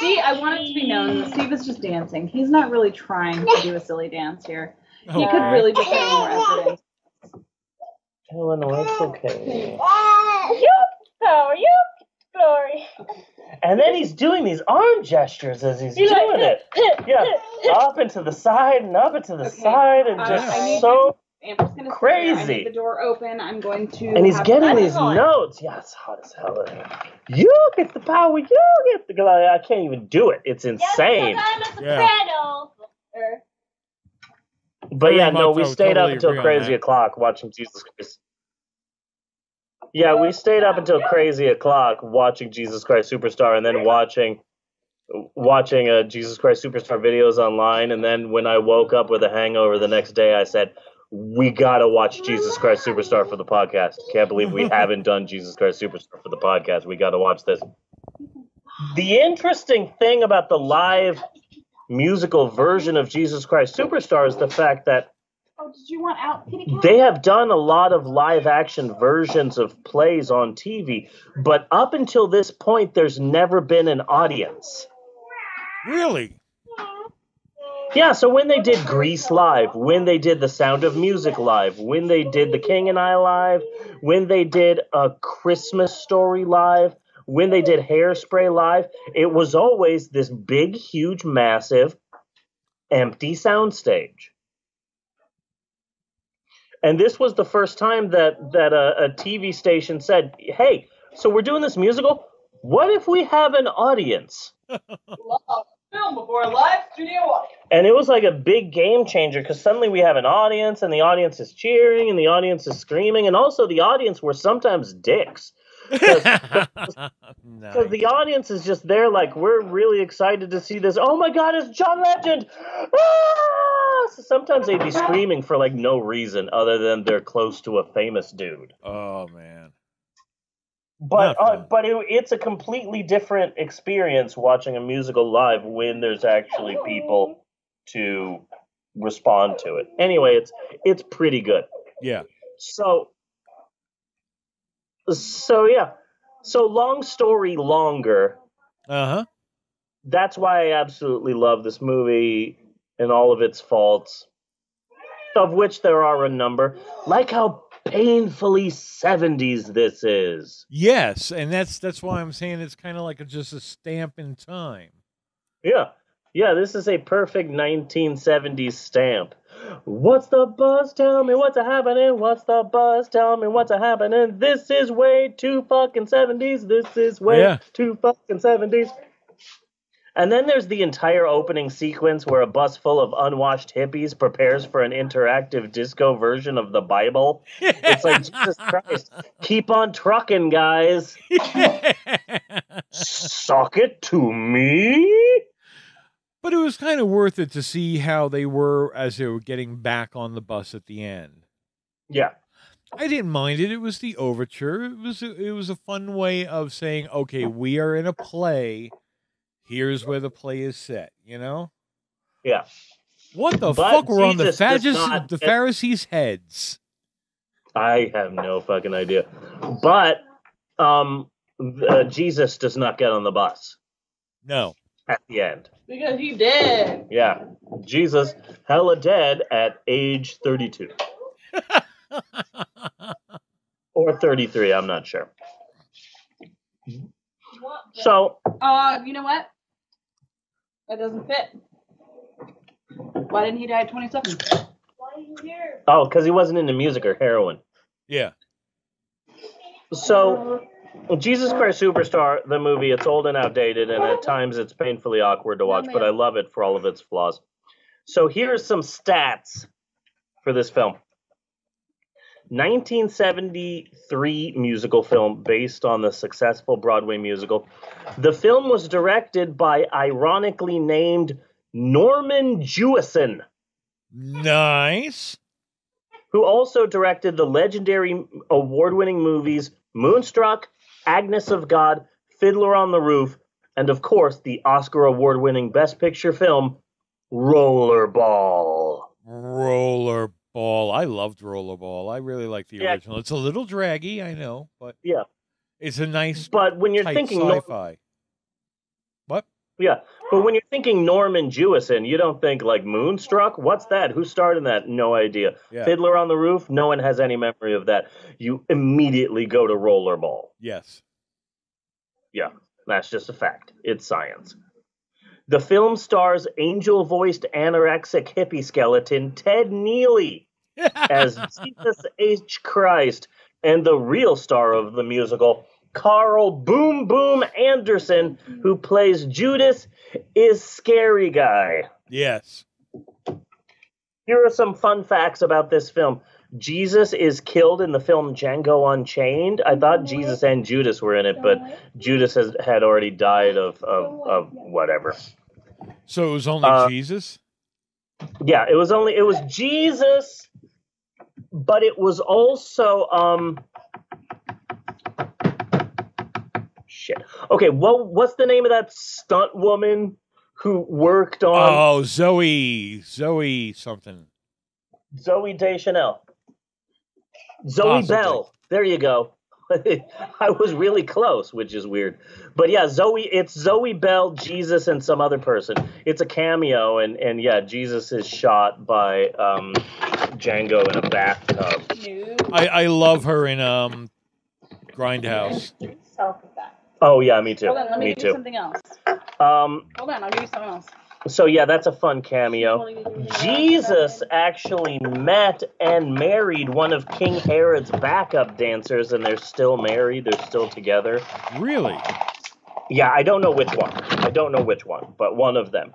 see, I want it to be known that Steve is just dancing. He's not really trying to do a silly dance here. He could really be putting more effort in. Eleanor, it's okay. Yup, power, yup, glory. And then he's doing these arm gestures as he's You doing like it. Yeah. up and to the side and up and to the Okay. side and Uh, just I need so gonna Crazy. I the door open. I'm going to. and he's getting fun. these on. notes. Yeah, it's hot as hell. in here. You get the power. You get the glory. I can't even do it. It's insane. Yes, I'm a Yeah. soprano. But yeah, no, we stayed totally up until crazy o'clock watching Jesus Christ. Yeah, we stayed up until crazy o'clock watching Jesus Christ Superstar, and then watching watching uh, Jesus Christ Superstar videos online. And then when I woke up with a hangover the next day, I said, "We gotta watch Jesus Christ Superstar for the podcast." Can't believe we haven't done Jesus Christ Superstar for the podcast. We gotta watch this. The interesting thing about the live musical version of Jesus Christ Superstar is the fact that Did you want out, kitty cat? they have done a lot of live action versions of plays on TV, but up until this point, there's never been an audience. Really? Yeah, so when they did Grease live, when they did The Sound of Music live, when they did The King and I live, when they did A Christmas Story live, when they did Hairspray live, it was always this big, huge, massive, empty soundstage. And this was the first time that that a, a TV station said, "Hey, so we're doing this musical. What if we have an audience?" Film before a live studio audience. And it was like a big game changer because suddenly we have an audience, and the audience is cheering, and the audience is screaming, and also the audience were sometimes dicks because nice. the audience is just there, like we're really excited to see this. Oh my God, it's John Legend! Ah! So sometimes they'd be screaming for like no reason other than they're close to a famous dude. Oh man. But uh, but it, it's a completely different experience watching a musical live when there's actually people to respond to it. Anyway, it's it's pretty good. Yeah. So so yeah. So long story longer. Uh huh. That's why I absolutely love this movie and all of its faults, of which there are a number. Like how painfully 70s this is. Yes, and that's that's why I'm saying it's kind of like a, just a stamp in time. Yeah. Yeah, this is a perfect 1970s stamp. What's the buzz? Tell me what's a happening. What's the buzz? Tell me what's a happening. This is way too fucking 70s. This is oh, way Yeah. too fucking 70s. And then there's the entire opening sequence where a bus full of unwashed hippies prepares for an interactive disco version of the Bible. It's like, Jesus Christ, keep on trucking, guys. Suck it to me. But it was kind of worth it to see how they were as they were getting back on the bus at the end. Yeah. I didn't mind it. It was the overture. It was a, it was a fun way of saying, okay, we are in a play. Here's where the play is set. You know Yeah. what the But fuck were on the Jesus not- the Pharisees' heads? I have no fucking idea. But um, uh, Jesus does not get on the bus No. at the end. Because he did. Yeah. Jesus, hella dead at age 32 or 33. I'm not sure. So, Uh, you know what? That doesn't fit. Why didn't he die at 27? Why are you here? oh, because he wasn't into music or heroin. yeah. So, Jesus Christ Superstar, the movie, it's old and outdated, and at times it's painfully awkward to watch, but I love it for all of its flaws. So, here are some stats for this film 1973 musical film based on the successful Broadway musical. The film was directed by ironically named Norman Jewison Nice. who also directed the legendary award winning movies Moonstruck, Agnes of God, Fiddler on the Roof, and of course the Oscar award winning Best Picture film Rollerball. Rollerball. I loved Rollerball. I really like the Yeah. original. It's a little draggy, I know, but Yeah. it's a nice But when you're thinking sci-fi. Yeah, but when you're thinking Norman Jewison, you don't think like Moonstruck. What's that? Who starred in that? No idea. Yeah. Fiddler on the Roof. No one has any memory of that. You immediately go to Rollerball. Yes. Yeah, that's just a fact. It's science. The film stars angel voiced anorexic hippie skeleton Ted Neeley as Jesus H. Christ and the real star of the musical, Carl Boom Boom Anderson, who plays Judas, is Scary Guy. yes. Here are some fun facts about this film. Jesus is killed in the film Django Unchained. I thought Jesus and Judas were in it, but Judas has, had already died of, of, of whatever. So it was only Uh, Jesus. Yeah, it was only it was Jesus, but it was also um shit. Okay, what what's the name of that stunt woman who worked on Oh, Zoe, Zoe something. Zooey Deschanel? Zoe Possibly. Bell. There you go. I was really close, which is weird. But yeah, Zoe it's Zoe Bell, Jesus, and some other person. It's a cameo and and yeah, Jesus is shot by um Django in a bathtub. I, I love her in um Grindhouse. Self with that. Oh yeah, me too. Hold on, let me, me give you something else. Um, Hold on, I'll give you something else. so yeah, that's a fun cameo. Jesus actually met and married one of King Herod's backup dancers, and they're still married. They're still together. Really? Yeah, I don't know which one. I don't know which one, but one of them.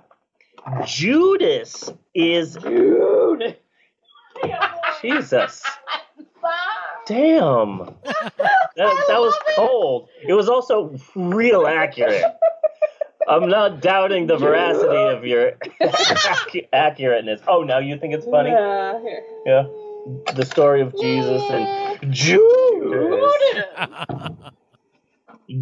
Judas is Dude. Jesus. Damn. That, that was cold. It was also real accurate. I'm not doubting the veracity of your accu- accurateness. Oh, now you think it's funny? Yeah. Yeah. The story of Jesus and Judas.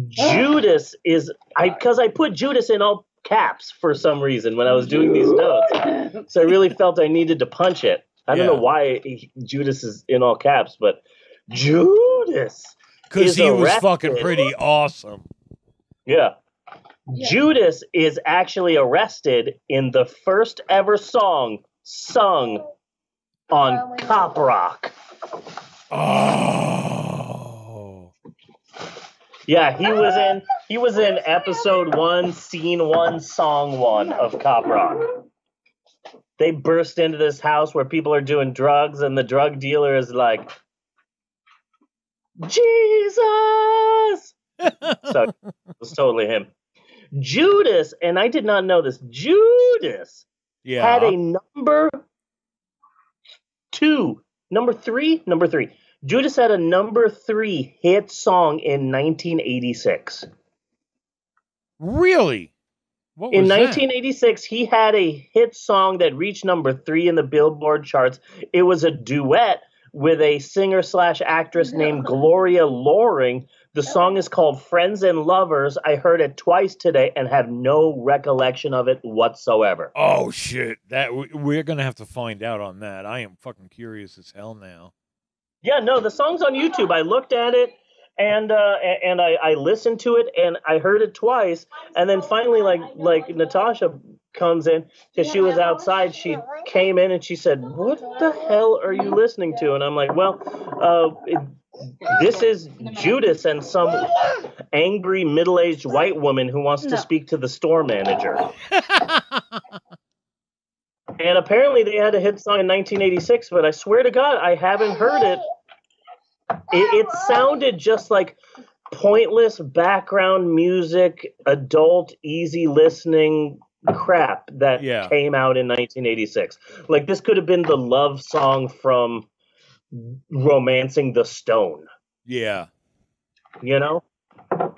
Judas is I because I put Judas in all caps for some reason when I was doing these notes. So I really felt I needed to punch it. I don't Yeah. know why he- Judas is in all caps, but Judas. Because Is he was fucking pretty awesome. Yeah. Yeah. Judas is actually arrested in the first ever song sung on Cop Rock. Oh. Yeah, he was in he was in episode one, scene one, song one of Cop Rock. They burst into this house where people are doing drugs, and the drug dealer is like, Jesus! So it was totally him. Judas, and I did not know this, Judas Yeah. had a number two, number three, number three. Judas had a number three hit song in 1986. really? What was In that? 1986, he had a hit song that reached number three in the Billboard charts. It was a duet with a singer slash actress named Gloria Loring. The song is called Friends and Lovers. I heard it twice today and have no recollection of it whatsoever. Oh shit! That we- we're gonna have to find out on that. I am fucking curious as hell now. Yeah, no, the song's on YouTube. I looked at it and uh, and I, I listened to it and I heard it twice, and then finally, like like Natasha comes in because she was outside. She came in and she said, "What the hell are you listening to?" And I'm like, "Well, uh, it, this is Judas and some angry middle-aged white woman who wants to speak to the store manager." And apparently they had a hit song in 1986, but I swear to God, I haven't heard it. It, it sounded just like pointless background music, adult, easy listening crap that Yeah. came out in 1986. Like this could have been the love song from Romancing the Stone, yeah. you know?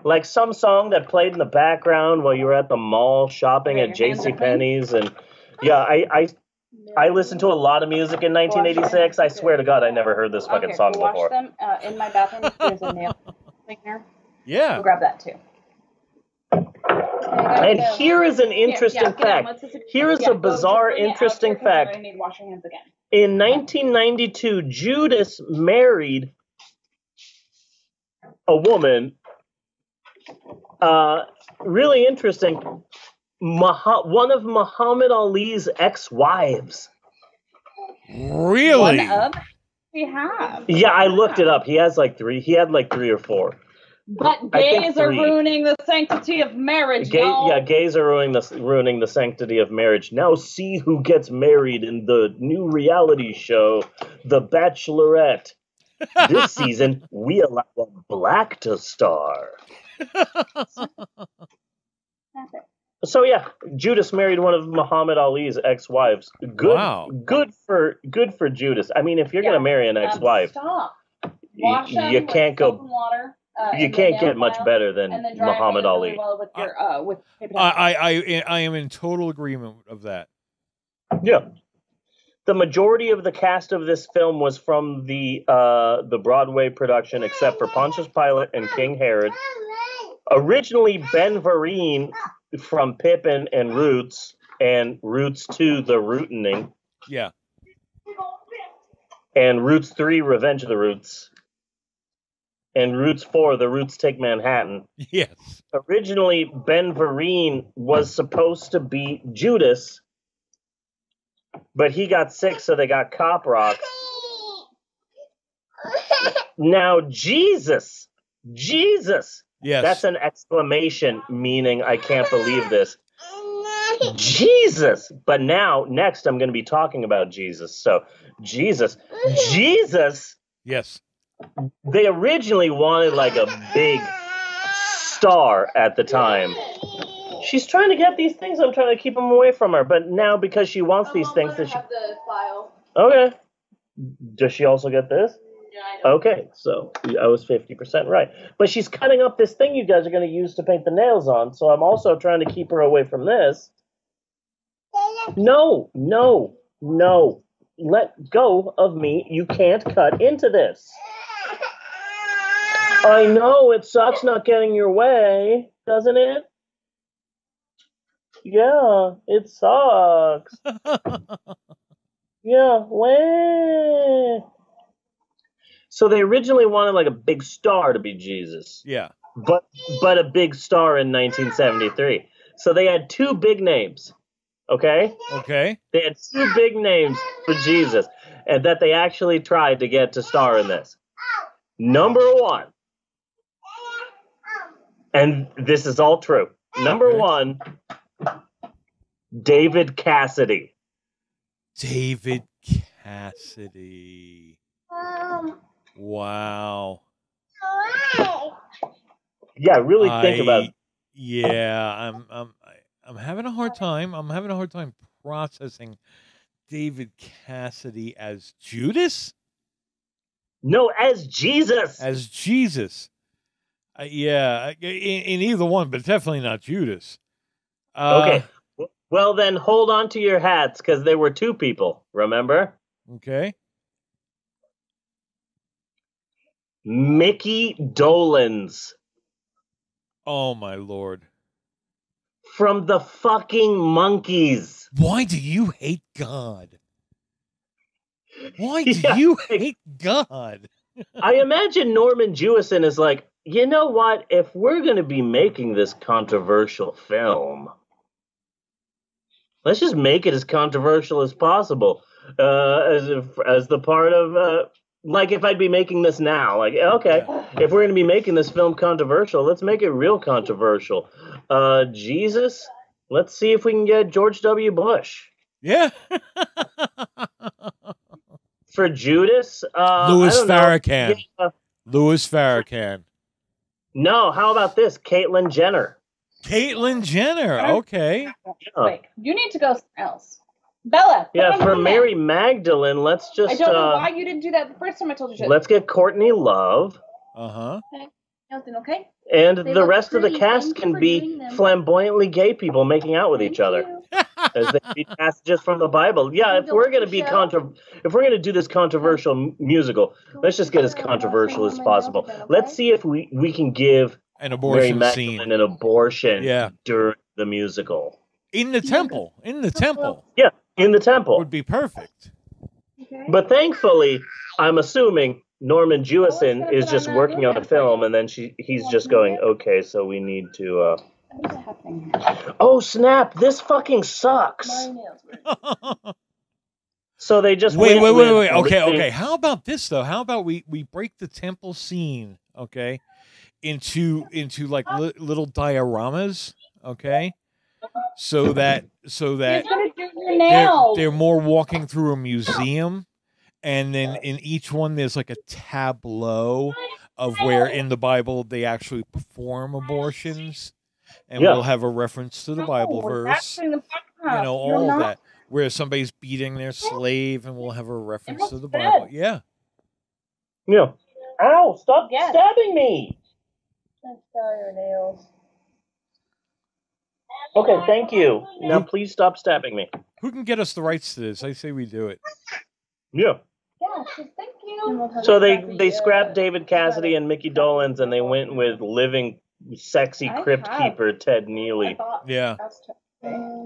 Like some song that played in the background while you were at the mall shopping Okay, at your J.C. Penney's, and yeah, I, I I listened to a lot of music in 1986. I swear to God, I never heard this fucking okay, song go wash before. them uh, in my bathroom. There's a nail cleaner. Yeah. Go grab that too. And here is an interesting fact. Here is a bizarre, interesting fact. I need to wash your hands again. In 1992, Judas married a woman. Uh, really interesting. Mah- one of Muhammad Ali's ex-wives. Really? One of we have. Yeah, I looked it up. He has like three. He had like three or four. But gays are ruining the sanctity of marriage. Gay, y'all. yeah, gays are ruining the ruining the sanctity of marriage. Now see who gets married in the new reality show, The Bachelorette. This season, we allow a black to star. So yeah, Judas married one of Muhammad Ali's ex-wives. Good, Wow. good for good for Judas. I mean, if you're Yeah, gonna marry an Um, ex-wife, Stop. y- Wash them you can't go. water. Uh, You can't get much file, better than and then dry your Muhammad Ali. really well with your uh with. I, I I I am in total agreement of that. Yeah. The majority of the cast of this film was from the uh, the Broadway production, except for Pontius Pilate and King Herod. Originally, Ben Vereen from Pippin and Roots, and Roots Two: The Rootening, Yeah. and Roots Three: Revenge of the Roots, and Roots Four: The Roots Take Manhattan. Yes. Originally, Ben Vereen was supposed to be Judas, but he got sick, so they got Cop Rock. Now, Jesus, Jesus, Yes. that's an exclamation meaning I can't believe this. Jesus. But now, next, I'm going to be talking about Jesus. So, Jesus, Jesus, yes. they originally wanted like a big star at the time. She's trying to get these things. I'm trying to keep them away from her. But now, because she wants these things, that she. the file. Okay. Does she also get this? Yeah, I know. Okay, so I was 50% right. But she's cutting up this thing you guys are going to use to paint the nails on, so I'm also trying to keep her away from this. No, no, no. Let go of me. You can't cut into this. I know it sucks not getting your way, doesn't it? Yeah, it sucks. Yeah, way. So they originally wanted like a big star to be Jesus, yeah. but but a big star in 1973. So they had two big names. Okay, Okay. they had two big names for Jesus, and that they actually tried to get to star in this. Number one, and this is all true. Number Okay. one, David Cassidy. David Cassidy. Um, Wow. Yeah, really think I- about Yeah, I'm I'm I'm having a hard time. I'm having a hard time processing David Cassidy as Judas no as Jesus. as Jesus. Uh, yeah, in, in either one, but definitely not Judas. Uh, Okay. Well, then hold on to your hats because there were two people, remember? Okay. Micky Dolenz Oh my lord. from the fucking Monkees. Why do you hate God? Why do Yeah, you like- hate God? I imagine Norman Jewison is like, you know what? If we're going to be making this controversial film, let's just make it as controversial as possible. Uh, as if, as the part of uh, like if I'd be making this now, like okay, if we're going to be making this film controversial, let's make it real controversial. Uh, Jesus, let's see if we can get George W. Bush Yeah. for Judas. Uh, Louis I. Farrakhan. Yeah. Louis Farrakhan. No, how about this? Caitlyn Jenner. Caitlyn Jenner. Okay. Yeah. Wait, you need to go somewhere else. Bela. Yeah, for your Mary Magdalene, let's hand. I just don't know uh, why you didn't do that the first time I told you to. let's get Courtney Love, Uh huh. Nothing, okay? and They the look rest of the cast Thank can be flamboyantly gay people making out with each Thank other as they read passages from the Bible. Yeah, if we're gonna be show. contro, if we're gonna do this controversial musical, let's just get as controversial as possible. Let's see if we we can give An Mary abortion Magdalene scene an abortion Yeah. during the musical in the temple. In the temple in the temple. would be perfect. But thankfully, I'm assuming Norman Jewison is just working on a film, and then she he's just going, okay, so we need to. uh What is happening here? Oh snap! This fucking sucks. My nails were. So they just wait, wait, wait, wait. Okay, okay. How about this though? How about we we break the temple scene? Okay, into into like li- little dioramas, okay? So that so that He's gonna do your they're, they're more walking through a museum and then in each one there's like a tableau of where in the bible they actually perform abortions and Yeah. we'll have a reference to the bible No, verse the you know all of that where somebody's beating their slave and we'll have a reference to the bed. bible yeah Yeah. Ow! Stop Yes. stabbing me. Let's tell your nails. Okay, thank you. Now please stop stabbing me. who can get us the rights to this i say we do it Yeah. Yeah, thank you. So they they scrapped David Cassidy and Micky Dolenz and they went with living sexy crypt keeper Ted Neeley yeah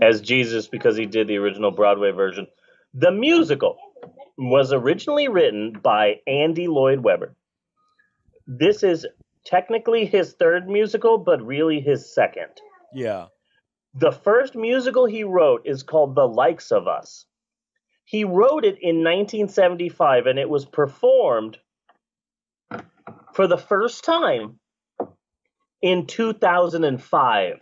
as Jesus because he did the original Broadway version. The musical was originally written by Andy Lloyd Webber. This is technically his third musical, but really his second. yeah The first musical he wrote is called The Likes of Us. He wrote it in 1975 and it was performed for the first time in 2005.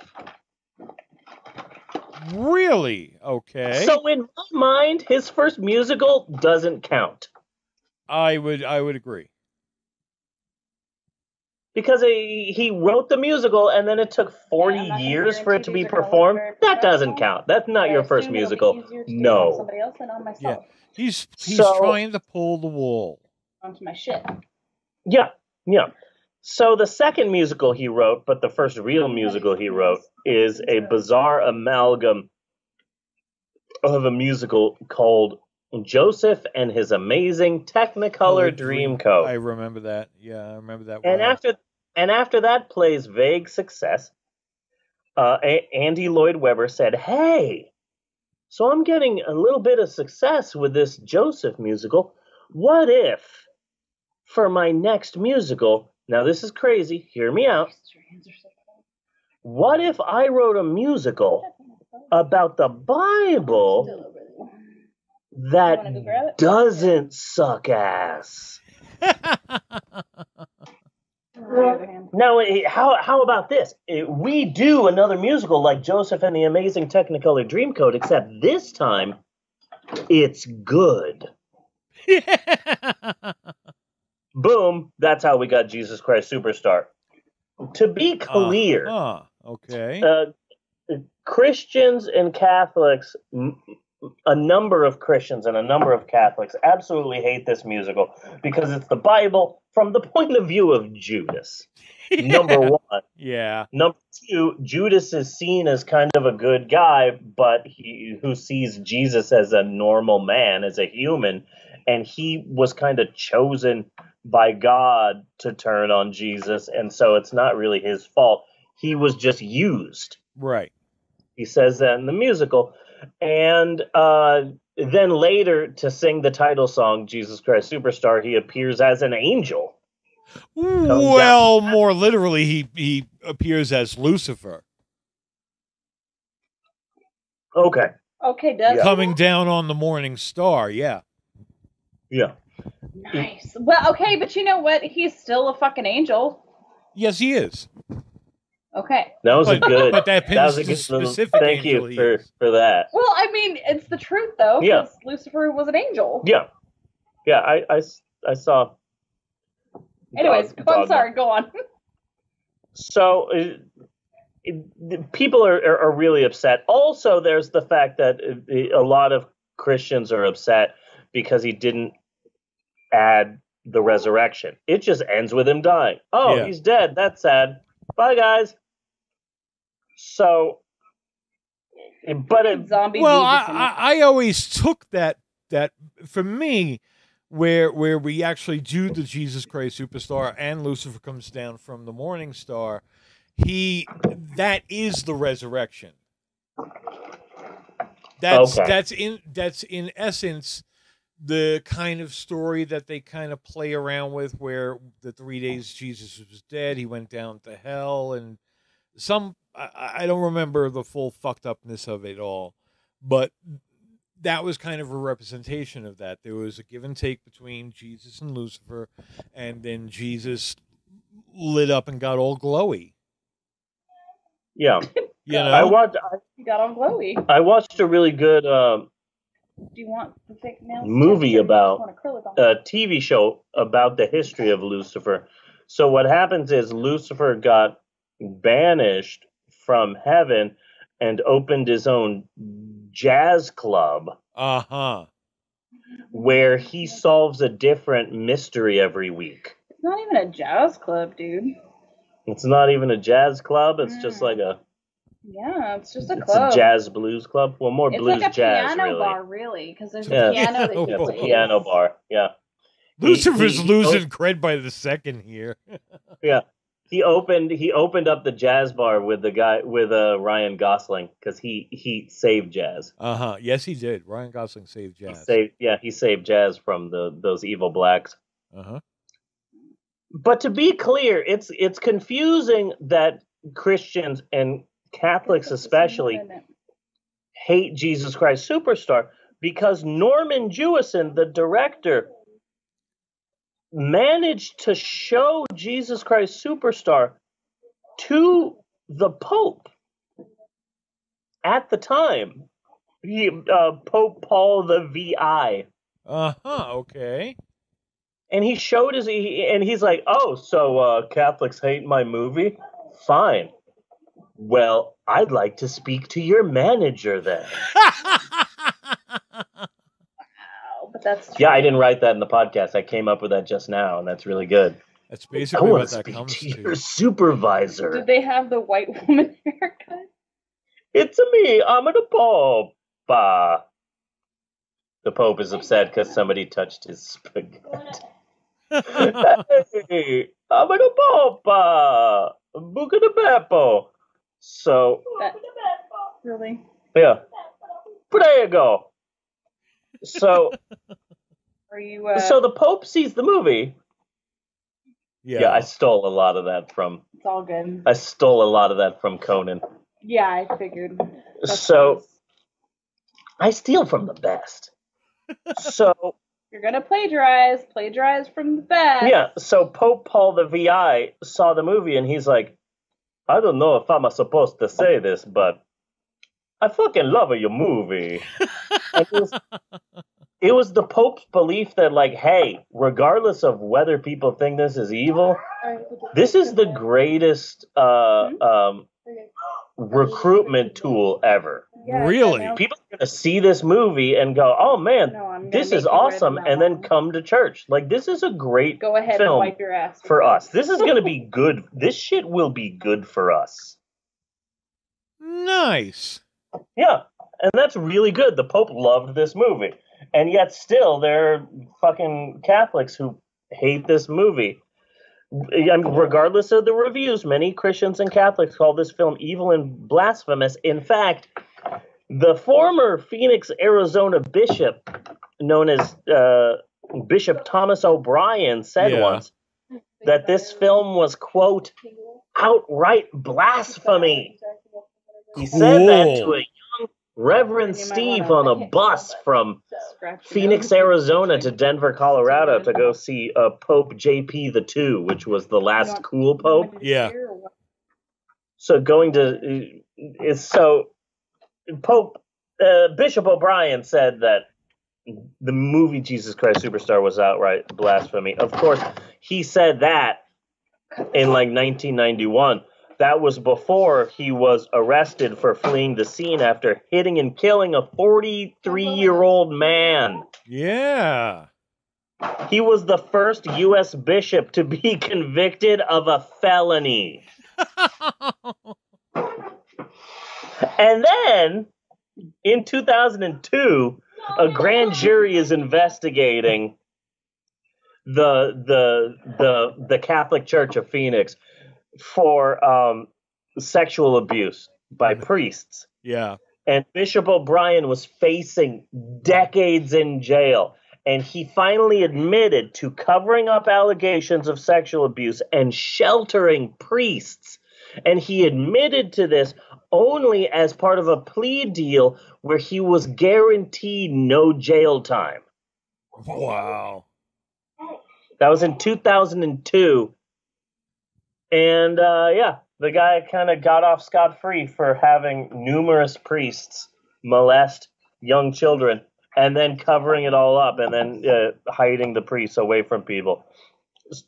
really okay So in my mind, his first musical doesn't count i would i would agree because he, he wrote the musical and then it took 40 Yeah, I'm not gonna years for it to be these are gonna look performed. That doesn't count. That's not but your first assume it'll be musical. easier to do it on No. Somebody else than on myself. he's he's So- trying to pull the wool Onto my shit. Yeah, yeah. So the second musical he wrote, but the first real musical he wrote, is a bizarre amalgam of a musical called Joseph and His Amazing Technicolor Oh, Dreamcoat. I remember that. Yeah, I remember that. and well. after and after that play's vague success, uh, a- Andy Lloyd Webber said, "Hey, so I'm getting a little bit of success with this Joseph musical. What if, for my next musical, now this is crazy. Hear me out. Your hands are so cold. What if I wrote a musical about the Bible Still over there. that wanna go grab it? doesn't suck ass?" On the other hand. Now, how how about this? We do another musical like Joseph and the Amazing Technicolor Dreamcoat, except this time it's good. Boom! That's how we got Jesus Christ Superstar. To be clear, Uh, okay. uh, Christians and Catholics, a number of Christians and a number of Catholics absolutely hate this musical because it's the Bible from the point of view of Judas. Number one. Yeah. Number two, Judas is seen as kind of a good guy, but he who sees Jesus as a normal man, as a human, and he was kind of chosen by God to turn on Jesus, and so it's not really his fault. He was just used. Right. He says that in the musical, and uh, then later to sing the title song, "Jesus Christ Superstar," he appears as an angel. Well, more literally, he he appears as Lucifer Okay, Okay, does Yeah. coming down on the morning star. Yeah. yeah. nice. Well, okay, but you know what? He's still a fucking angel. Yes, he is. Okay. That was a good. but that that was pins a good little- specific Thank you angel he for for that. Well, I mean, it's the truth though. Yeah. 'cause Lucifer was an angel. Yeah, yeah. I I, I saw. Anyways, Dog- I'm Dogma. sorry. Go on. So uh, it, people are, are are really upset. Also, there's the fact that uh, a lot of Christians are upset because he didn't add the resurrection. It just ends with him dying. Oh, Yeah. he's dead. That's sad. Bye, guys. So, but it, Zombie. Well, I, I I always took that that for me where where we actually do the Jesus Christ Superstar and Lucifer comes down from the morning star. He that is the resurrection. That's Okay. that's in that's in essence the kind of story that they kind of play around with where the three days Jesus was dead, he went down to hell and some I, I don't remember the full fucked upness of it all, but that was kind of a representation of that. There was a give and take between Jesus and Lucifer, and then Jesus lit up and got all glowy. Yeah, You know, I watched. I, got all glowy. I watched a really good um, Do you want the fake nails? Movie textured or you just about, want acrylic on a TV show about the history of Lucifer. So what happens is Lucifer got banished from heaven and opened his own jazz club uh huh. where he solves a different mystery every week. It's not even a jazz club, dude. It's not even a jazz club. It's just Mm. like a Yeah, it's just a it's club. a jazz blues club. Well, more it's blues like a jazz, piano really. bar, really, because there's Yeah. a piano that Piano Yeah, it's a piano bar. Yeah, He- Lucifer's he- losing cred by the second here. yeah. He opened he opened up the jazz bar with the guy with uh, Ryan Gosling because he he saved jazz. Uh huh. Yes, he did. Ryan Gosling saved He Jazz. saved yeah he saved jazz from the those evil blacks. Uh huh. But to be clear, it's it's confusing that Christians and Catholics especially hate Jesus Christ Superstar because Norman Jewison, the director, managed to show Jesus Christ Superstar to the Pope at the time. He, uh, Pope Paul the VI. Uh huh. Okay. And he showed his, he, and he's like, "Oh, so uh, Catholics hate my movie? Fine. Well, I'd like to speak to your manager then." Wow, but that's Yeah, I didn't write that in the podcast. I came up with that just now, and that's really good. That's I basically want what to that speak comes to to. your supervisor. Did they have the white woman haircut? It's me. I'm the Pope. Uh, the Pope is upset because somebody touched his spaghetti. hey, I'm the Pope. Uh, Buca de Beppo. So, That, really? yeah. Prego. So, Are you? Uh, so the Pope sees the movie. yeah. yeah, I stole a lot of that from. it's all good. I stole a lot of that from Conan. Yeah, I figured. That's So nice. I steal from the best. So you're gonna plagiarize, plagiarize from the best. yeah, so Pope Paul the VI saw the movie and he's like, I don't know if I'm supposed to say this, but I fucking love your movie. It, was, it was the Pope's belief that like, hey, regardless of whether people think this is evil, this is the greatest uh, um, recruitment tool ever. Yeah, I Really? know. People are gonna see this movie and go, "Oh man, No, this is awesome," and then come to church. Like this is a great Go ahead and film wipe your ass for us. This is gonna be good. This shit will be good for us. Nice. Yeah, and that's really good. The Pope loved this movie, and yet still there are fucking Catholics who hate this movie. I mean, regardless of the reviews, many Christians and Catholics call this film evil and blasphemous. In fact, the former Phoenix, Arizona bishop, known as uh, Bishop Thomas O'Brien, said Yeah. once that this film was, quote, outright blasphemy. He said that to a young Reverend Steve on a bus from Phoenix. Arizona to Denver, Colorado to go see uh, Pope JP the Two, which was the last cool pope. Yeah. hear or what? So going to is so Pope uh, Bishop O'Brien said that the movie Jesus Christ Superstar was outright blasphemy. Of course, he said that in like 1991. That was before he was arrested for fleeing the scene after hitting and killing a 43 year old man. Yeah. He was the first U.S. bishop to be convicted of a felony. And then in 2002, a grand jury is investigating the the the the Catholic Church of Phoenix for um, sexual abuse by priests. yeah. And Bishop O'Brien was facing decades in jail. And he finally admitted to covering up allegations of sexual abuse and sheltering priests. And he admitted to this only as part of a plea deal where he was guaranteed no jail time. Wow. That was in 2002. And uh, yeah, the guy kind of got off scot free for having numerous priests molest young children and then covering it all up and then uh, hiding the priests away from people.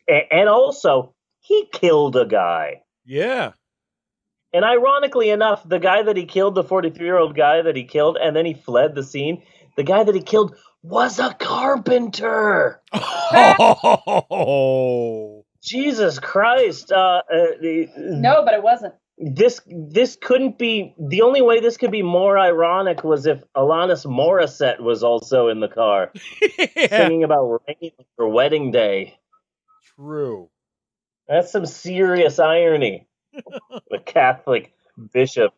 And also, he killed a guy. Yeah. And ironically enough, the guy that he killed, the 43 year old guy that he killed, and then he fled the scene, the guy that he killed was a carpenter. Oh. Jesus Christ. Uh, uh, the- No, but it wasn't. This this couldn't be the only way this could be more ironic was if Alanis Morissette was also in the car yeah. singing about rain for wedding day. True. That's some serious irony. the Catholic bishop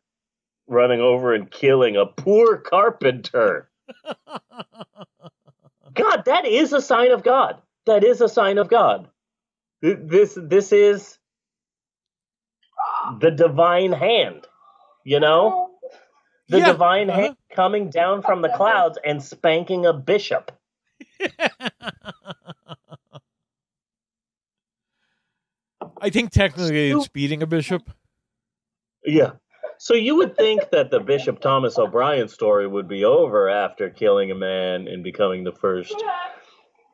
running over and killing a poor carpenter. God, that is a sign of God. That is a sign of God. This this is the divine hand. You know, the Yeah, divine uh-huh. hand coming down from the clouds and spanking a bishop. I think technically it's beating a bishop. Yeah. So you would think that the Bishop Thomas O'Brien story would be over after killing a man and becoming the first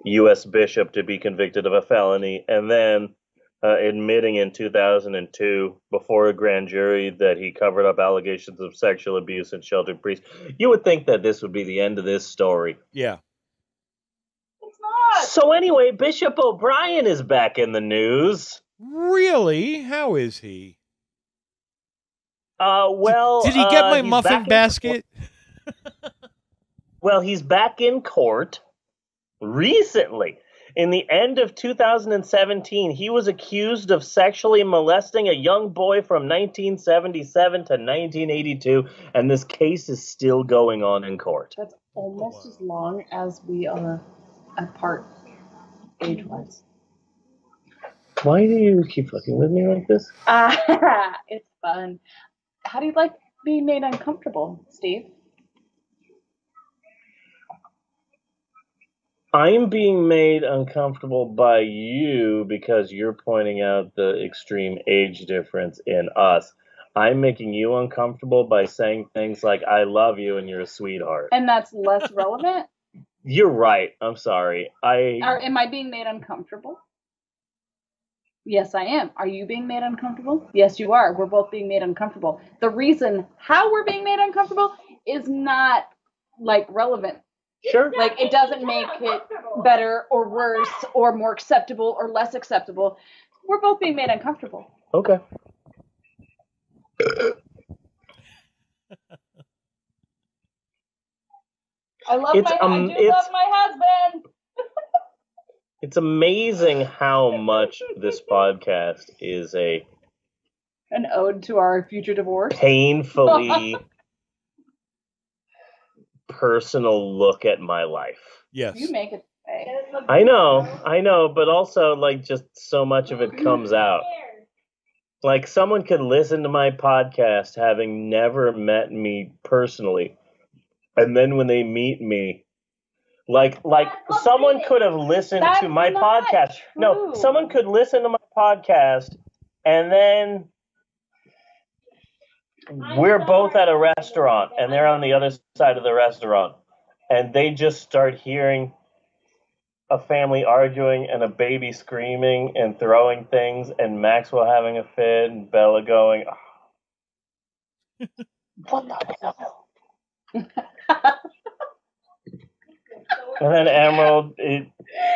U.S. bishop to be convicted of a felony, and then uh, admitting in 2002 before a grand jury that he covered up allegations of sexual abuse and sheltered priests. You would think that this would be the end of this story. Yeah. It's not. So anyway, Bishop O'Brien is back in the news. Really? How is he? Uh, well, Did he get uh, my he's muffin back in- basket? Well, he's back in court recently. In the end of 2017, he was accused of sexually molesting a young boy from 1977 to 1982, and this case is still going on in court. That's almost as long as we are apart age wise. Why do you keep fucking with me like this? Ah, it's fun. How do you like being made uncomfortable, Steve? I'm being made uncomfortable by you because you're pointing out the extreme age difference in us. I'm making you uncomfortable by saying things like "I love you" and "You're a sweetheart." And that's less relevant? You're right. I'm sorry. I Or am I being made uncomfortable? Yes, I am. Are you being made uncomfortable? Yes, you are. We're both being made uncomfortable. The reason how we're being made uncomfortable is not like relevant. sure. Like it doesn't make it better or worse or more acceptable or less acceptable. We're both being made uncomfortable. Okay. I love It's, my um, I do love my husband. It's amazing how much this podcast is a An ode to our future divorce. painfully personal look at my life. Yes. You make it. Hey. I know, I know, but also like just so much of it comes out. Like someone could listen to my podcast having never met me personally, and then when they meet me, like like someone could have listened to my not podcast. No, someone could listen to my podcast, and then we're both at a restaurant, and they're on the other side of the restaurant, and they just start hearing a family arguing and a baby screaming and throwing things and Maxwell having a fit and Bella going, "Oh, what the hell? And then Emerald, it,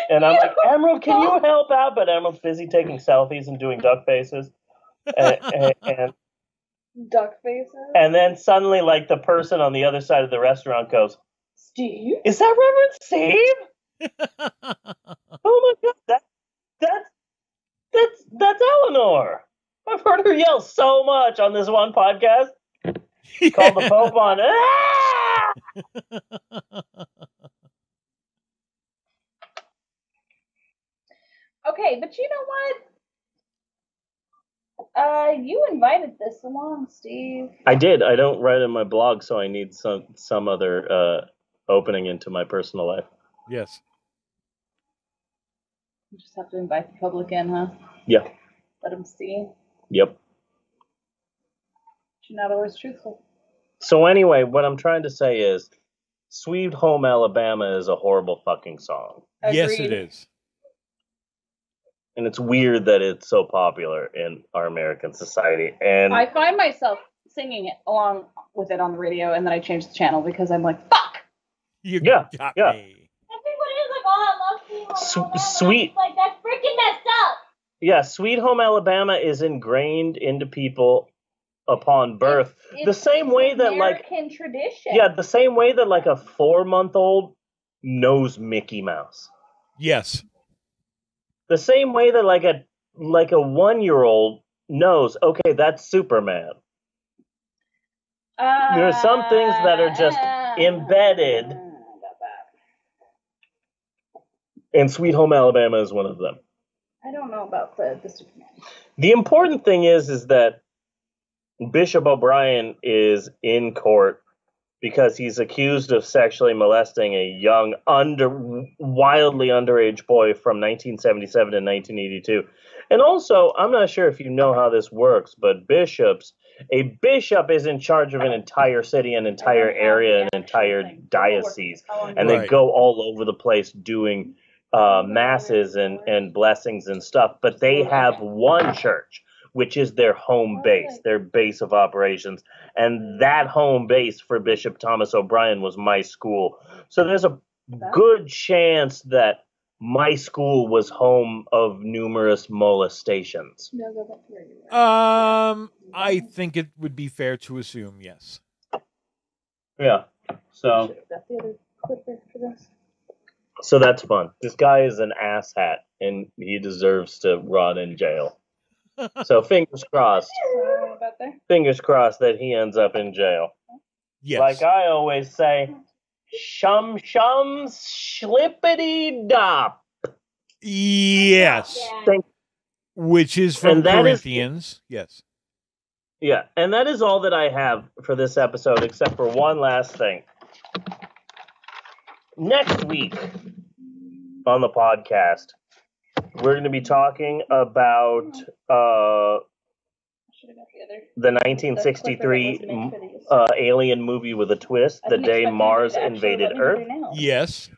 and I'm like, Emerald, can you help out? But Emerald's busy taking selfies and doing duck faces. And, and, and, Duck faces. and then suddenly, like, the person on the other side of the restaurant goes, Steve. Is that Reverend Steve? Oh my god, that that's that's that's Eleanor. I've heard her yell so much on this one podcast called the Pope on. Ah! Okay, but you know what? Uh, you invited this along, Steve. I did. I don't write in my blog, so I need some some other uh, opening into my personal life. yes. You just have to invite the public in, huh? Yeah. Let them see. Yep. You're not always truthful. So anyway, what I'm trying to say is, "Sweet Home Alabama" is a horrible fucking song, Yes, it Agreed. is. And it's weird that it's so popular in our American society. And I find myself singing it along with it on the radio, and then I change the channel because I'm like, fuck. You Yeah, got yeah. me. Everybody is like, oh, I love Sweet Home Alabama. sweet- Like, that's freaking messed up. yeah, "Sweet Home Alabama" is ingrained into people upon birth. It's- the it's same way that like American tradition. yeah, the same way that like a four month old knows Mickey Mouse. Yes. The same way that like a like a one year old knows, okay, that's Superman. Uh, there are some things that are just embedded. And Sweet Home Alabama is one of them. I don't know about the, the Superman. The important thing is is that Bishop O'Brien is in court because he's accused of sexually molesting a young under wildly underage boy from 1977 to 1982. And also, I'm not sure if you know how this works, but bishops a bishop is in charge of an entire city, an entire area, an entire diocese, and they go all over the place doing uh, masses and, and blessings and stuff. But they have one church, which is their home base, their base of operations. And that home base for Bishop Thomas O'Brien was my school. So there's a good chance that my school was home of numerous molestations. No, go back to where you were. Um, I think it would be fair to assume yes. Yeah. So Should've the other clipper for this. so that's fun. This guy is an asshat and he deserves to rot in jail. So fingers crossed. Sorry about there. Fingers crossed that he ends up in jail. Yes. Like I always say, shum shum slippity dop. yes. Yeah. Thank- Which is from And that is- Corinthians. yes. Yeah, and that is all that I have for this episode, except for one last thing. Next week on the podcast, we're going to be talking about uh, the other. the the clipper that 1963 was made for these. uh, alien movie with a twist, the day Mars anybody to actually invaded let me do Earth. Yes.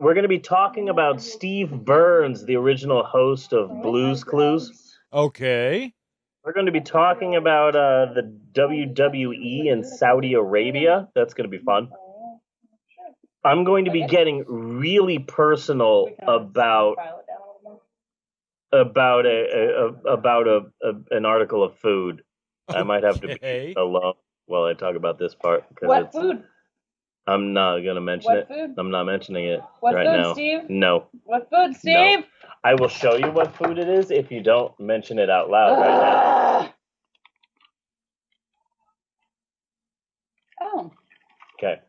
We're going to be talking about Steve Burns, the original host of Blues Clues. Okay. We're going to be talking about uh, the WWE in Saudi Arabia. That's going to be fun. Oh. I'm going to be getting really personal We can always about file it down a little more. About a, a, a about a, a an article of food. I might have to be alone while I talk about this part because What it's. food? I'm not going to mention What it. food? I'm not mentioning it What right food, now. Steve? No, What food, Steve? I will show you what food it is if you don't mention it out loud right now. Oh, Okay.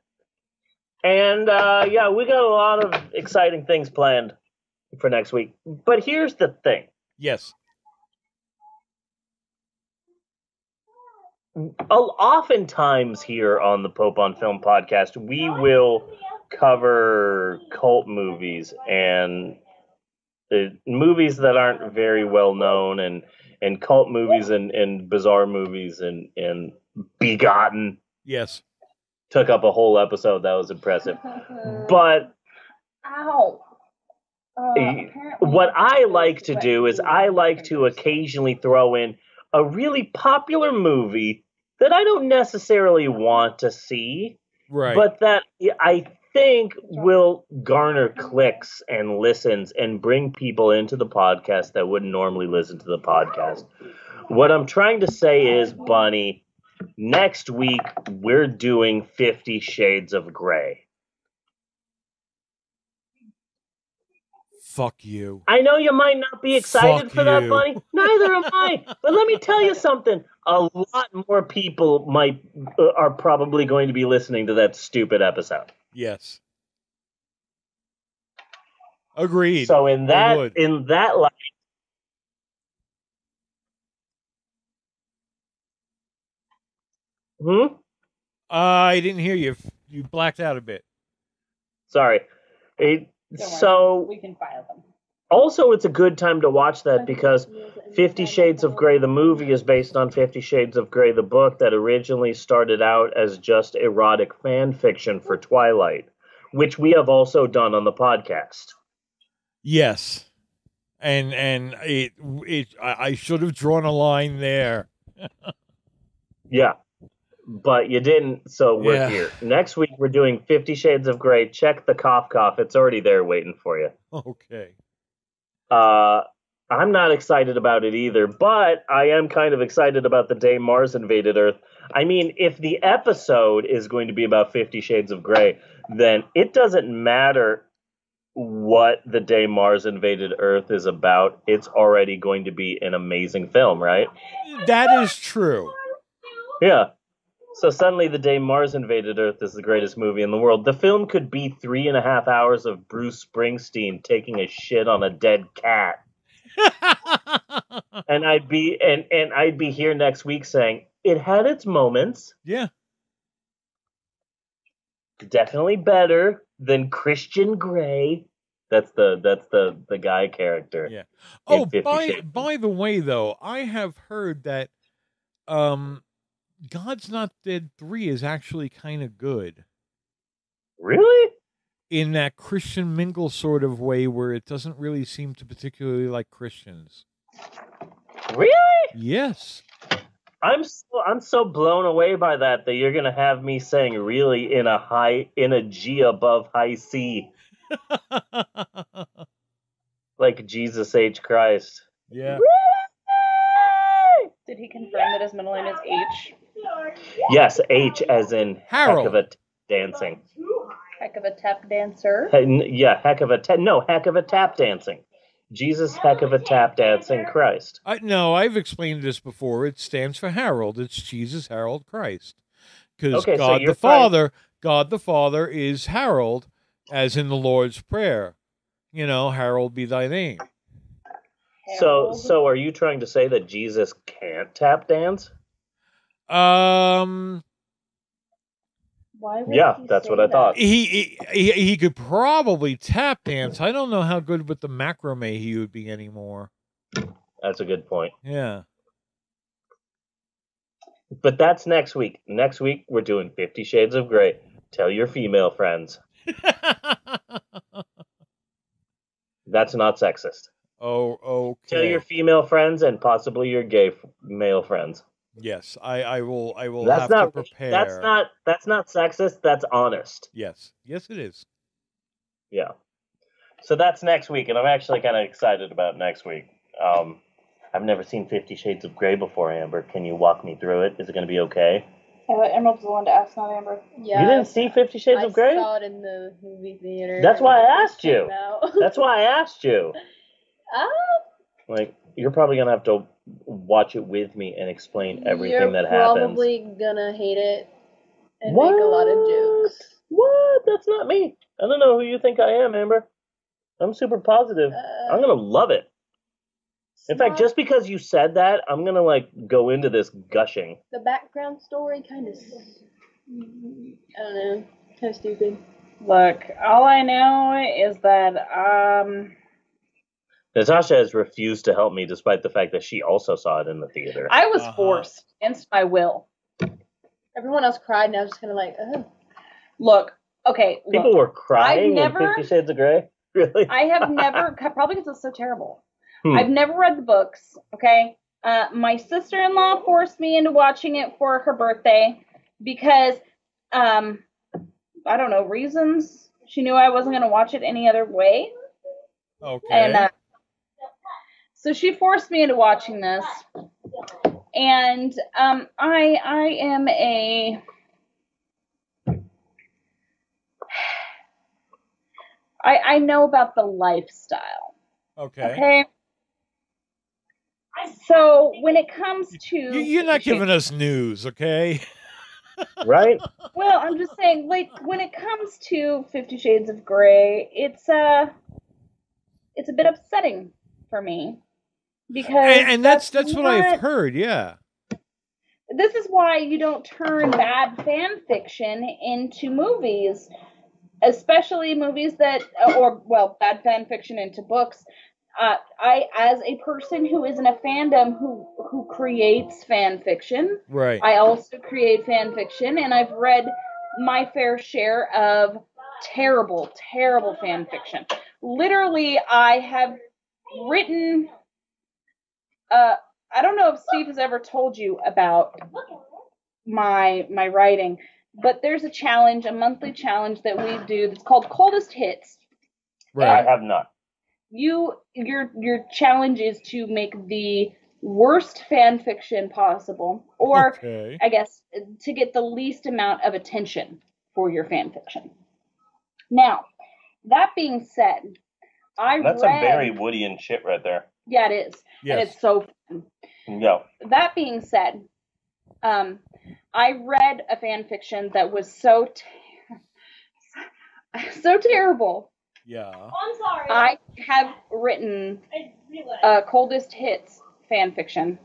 And uh, yeah, we got a lot of exciting things planned for next week. But here's the thing. Yes. Oftentimes here on the Pope on Film podcast, we will cover cult movies and uh, movies that aren't very well known and, and cult movies and, and bizarre movies and, and Begotten Yes. took up a whole episode. That was impressive. But ow. Uh, Eh, what I like to do is I like to occasionally throw in a really popular movie that I don't necessarily want to see, Right. but that I think will garner clicks and listens and bring people into the podcast that wouldn't normally listen to the podcast. What I'm trying to say is, Bunny, next week we're doing Fifty Shades of Grey. Fuck you. I know you might not be excited Fuck for that, you. Bunny. Neither am I. But let me tell you something. A lot more people might uh, are probably going to be listening to that stupid episode. Yes. Agreed. So in that in that light, hmm. I didn't hear you. You blacked out a bit. Sorry. It, so we can file them. Also, it's a good time to watch that because Fifty Shades of Grey, the movie, is based on Fifty Shades of Grey, the book that originally started out as just erotic fan fiction for Twilight, which we have also done on the podcast. Yes, and and it it I, I should have drawn a line there. Yeah. But you didn't, so we're Yeah. here. Next week, we're doing Fifty Shades of Grey. Check the cough cough. It's already there waiting for you. Okay. Uh, I'm not excited about it either, but I am kind of excited about the day Mars invaded Earth. I mean, if the episode is going to be about Fifty Shades of Grey, then it doesn't matter what the day Mars invaded Earth is about. It's already going to be an amazing film, right? That is true. Yeah. So suddenly, the day Mars invaded Earth is the greatest movie in the world. The film could be three and a half hours of Bruce Springsteen taking a shit on a dead cat. and I'd be and and I'd be here next week saying it had its moments. yeah. Definitely better than Christian Grey. That's the that's the the guy character. Yeah. Oh, by Shades. by the way, though, I have heard that um, God's Not Dead Three is actually kind of good Really? in that Christian mingle sort of way, where it doesn't really seem to particularly like Christians. Really? Yes. I'm so I'm so blown away by that that you're gonna have me saying really in a high in a G above high C like Jesus H Christ. yeah. Did he confirm that his middle name is H? Yes, H as in Harold. heck of a t- dancing. Heck of a tap dancer. He- Yeah, heck of a ta- no heck of a tap dancing. Jesus heck of a tap dancing Christ. I, no, I've explained this before. It stands for Harold. It's Jesus, Harold, Christ. Because Okay, God you're the trying- Father, God the Father is Harold, as in the Lord's Prayer. You know, Harold be thy name. So so are you trying to say that Jesus can't tap dance? Um, Why Yeah, that's say what I thought. he, he he he could probably tap dance. I don't know how good with the macrame he would be anymore. That's a good point. Yeah. But that's next week. Next week we're doing 50 Shades of Grey. Tell your female friends. That's not sexist. oh, okay. Tell your female friends and possibly your gay f- male friends. Yes, I I will I will That's have not to prepare. that's not that's not sexist, that's honest. Yes, yes, it is. Yeah. So that's next week and I'm actually kind of excited about next week. Um I've never seen 50 Shades of Grey before, Amber. Can you walk me through it? Is it going to be okay? Uh, Emerald's the one to ask, not Amber. Yeah. You didn't see 50 Shades I of Grey? I saw it in the movie theater. That's why I asked you. came. That's why I asked you. oh, Like you're probably going to have to watch it with me and explain everything you're that happens. probably gonna hate it and make a lot of jokes. What? That's not me. I don't know who you think I am, Amber. I'm super positive. Uh, I'm gonna love it. In fact, just because you said that, I'm gonna like go into this gushing. the background story kind of, I don't know, kind of stupid. Look, all I know is that um Natasha has refused to help me despite the fact that she also saw it in the theater. I was Uh-huh. forced against my will. Everyone else cried, and I was just kind of like, oh. Look, okay, look, People were crying never- in Fifty Shades of Grey. Really? I have never probably because it's so terrible. Hmm. I've never read the books. Okay, uh, my sister-in-law forced me into watching it for her birthday because, um, I don't know reasons. She knew I wasn't going to watch it any other way, Okay. and uh, so she forced me into watching this. And um, I I am a I I know about the lifestyle. okay. Okay. So when it comes to You, you're not giving us news, okay? right? well, I'm just saying, like when it comes to Fifty Shades of Grey, it's uh it's a bit upsetting for me because And, and that's that's what I've heard. Yeah. This is why you don't turn bad fan fiction into movies, especially movies that or well, bad fan fiction into books uh, I, as a person who is in a fandom who who creates fan fiction, Right. I also create fan fiction, and I've read my fair share of terrible, terrible fan fiction. Literally, I have written. Uh, I don't know if Steve has ever told you about my my writing, but there's a challenge, a monthly challenge that we do that's called Coldest Hits. Right. I have not. You your your challenge is to make the worst fan fiction possible, or okay. I guess to get the least amount of attention for your fan fiction. Now, that being said, I That's read a very Woodyan shit right there. Yeah, it is, and Yes. it's so fun. No. that being said, um, I read a fan fiction that was so ter- so terrible. Yeah. I'm sorry. I have written I uh, coldest hits fan fiction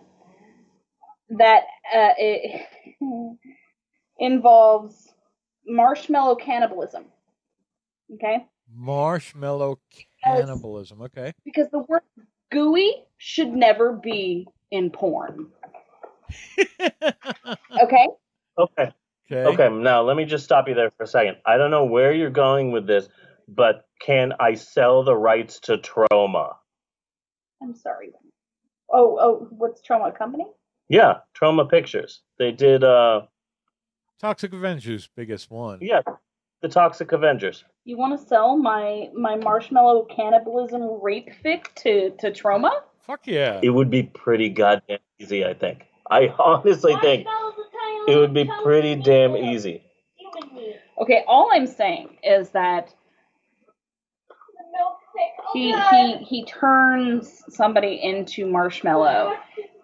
that uh, it involves marshmallow cannibalism. Okay, Marshmallow Yes. cannibalism. Okay. because the word gooey should never be in porn. Okay. Okay. okay. Okay. Now let me just stop you there for a second. I don't know where you're going with this, but can I sell the rights to Troma? I'm sorry. Oh, oh, what's Troma Company? Yeah, Troma Pictures. They did. uh Toxic Avengers, biggest one. Yeah, the Toxic Avengers. You want to sell my my marshmallow cannibalism rape fic to to Troma? Fuck yeah. It would be pretty goddamn easy. I think. I honestly think Marshmallows are tiny it would be pretty damn easy. Okay, all I'm saying is that The milk thick. he he he turns somebody into marshmallow,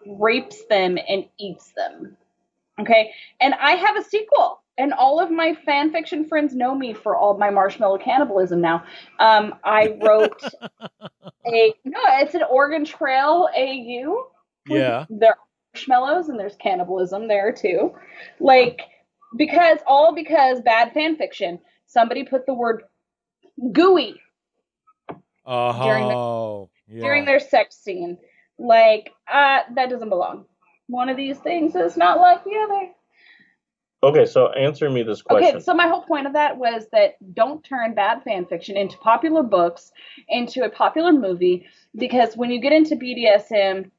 rapes them and eats them. Okay? And I have a sequel. And all of my fan fiction friends know me for all my marshmallow cannibalism now. Um, I wrote a no, it's an Oregon Trail AU. yeah. there are marshmallows and there's cannibalism there too. Like because all because bad fan fiction. Somebody put the word gooey During the- yeah. during their sex scene. Like, uh, that doesn't belong. One of these things is not like the other. Okay, so answer me this question. Okay, so my whole point of that was that don't turn bad fan fiction into popular books, into a popular movie, because when you get into BDSM,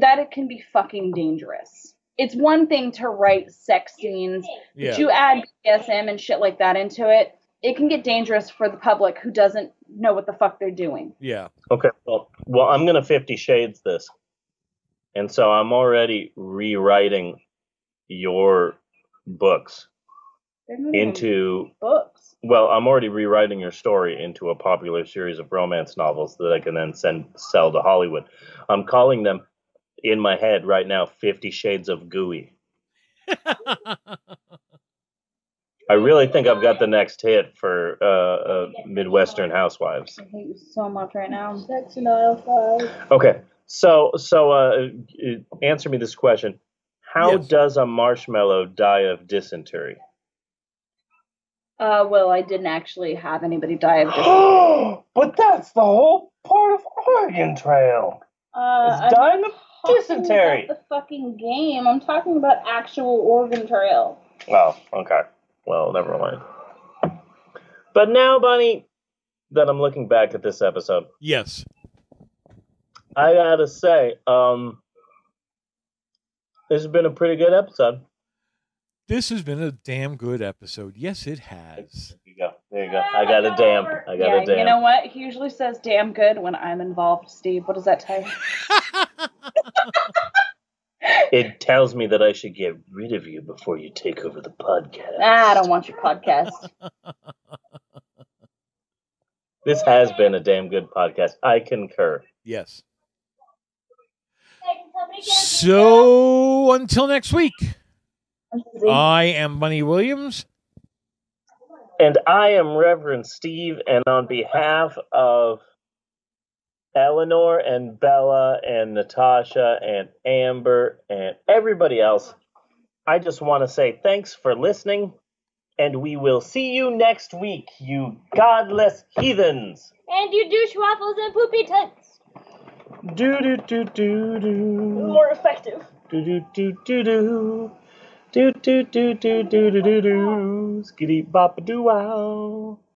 that it can be fucking dangerous. It's one thing to write sex scenes, yeah. but you add BDSM and shit like that into it, it can get dangerous for the public who doesn't know what the fuck they're doing. yeah. Okay, well, well, I'm gonna Fifty Shades this, and so I'm already rewriting your books They're not even into. books. Well, I'm already rewriting your story into a popular series of romance novels that I can then send sell to Hollywood. I'm calling them in my head right now Fifty Shades of Gooey. I really think I've got the next hit for uh, uh, Midwestern Housewives. I hate you so much right now. Sex aisle five. Okay, so so uh, answer me this question: How Yes. does a marshmallow die of dysentery? Uh, well, I didn't actually have anybody die of dysentery. but that's the whole part of Oregon Trail. Uh, It's dying of dysentery. about the fucking game. I'm talking about actual Oregon Trail. Oh, okay. Well, never mind. But now, Bunny, that I'm looking back at this episode, yes. I gotta say, um, this has been a pretty good episode. This has been a damn good episode. Yes, it has. There you go. There you go. I got a damn. I got yeah, a damn. you know what? He usually says damn good when I'm involved, Steve. What does that tell you? It tells me that I should get rid of you before you take over the podcast. ah, I don't want your podcast. This has been a damn good podcast. I concur. yes. Hey, can somebody get a So until next week, I am Bunny Williams. And I am Reverend Steve, and on behalf of Eleanor and Bella and Natasha and Amber and everybody else, I just want to say thanks for listening, and we will see you next week, you godless heathens. And you douche waffles and poopy tits. Do do do do do. More effective. Do do do do do. Do do do do do do do do. Skitty bop a doo wow.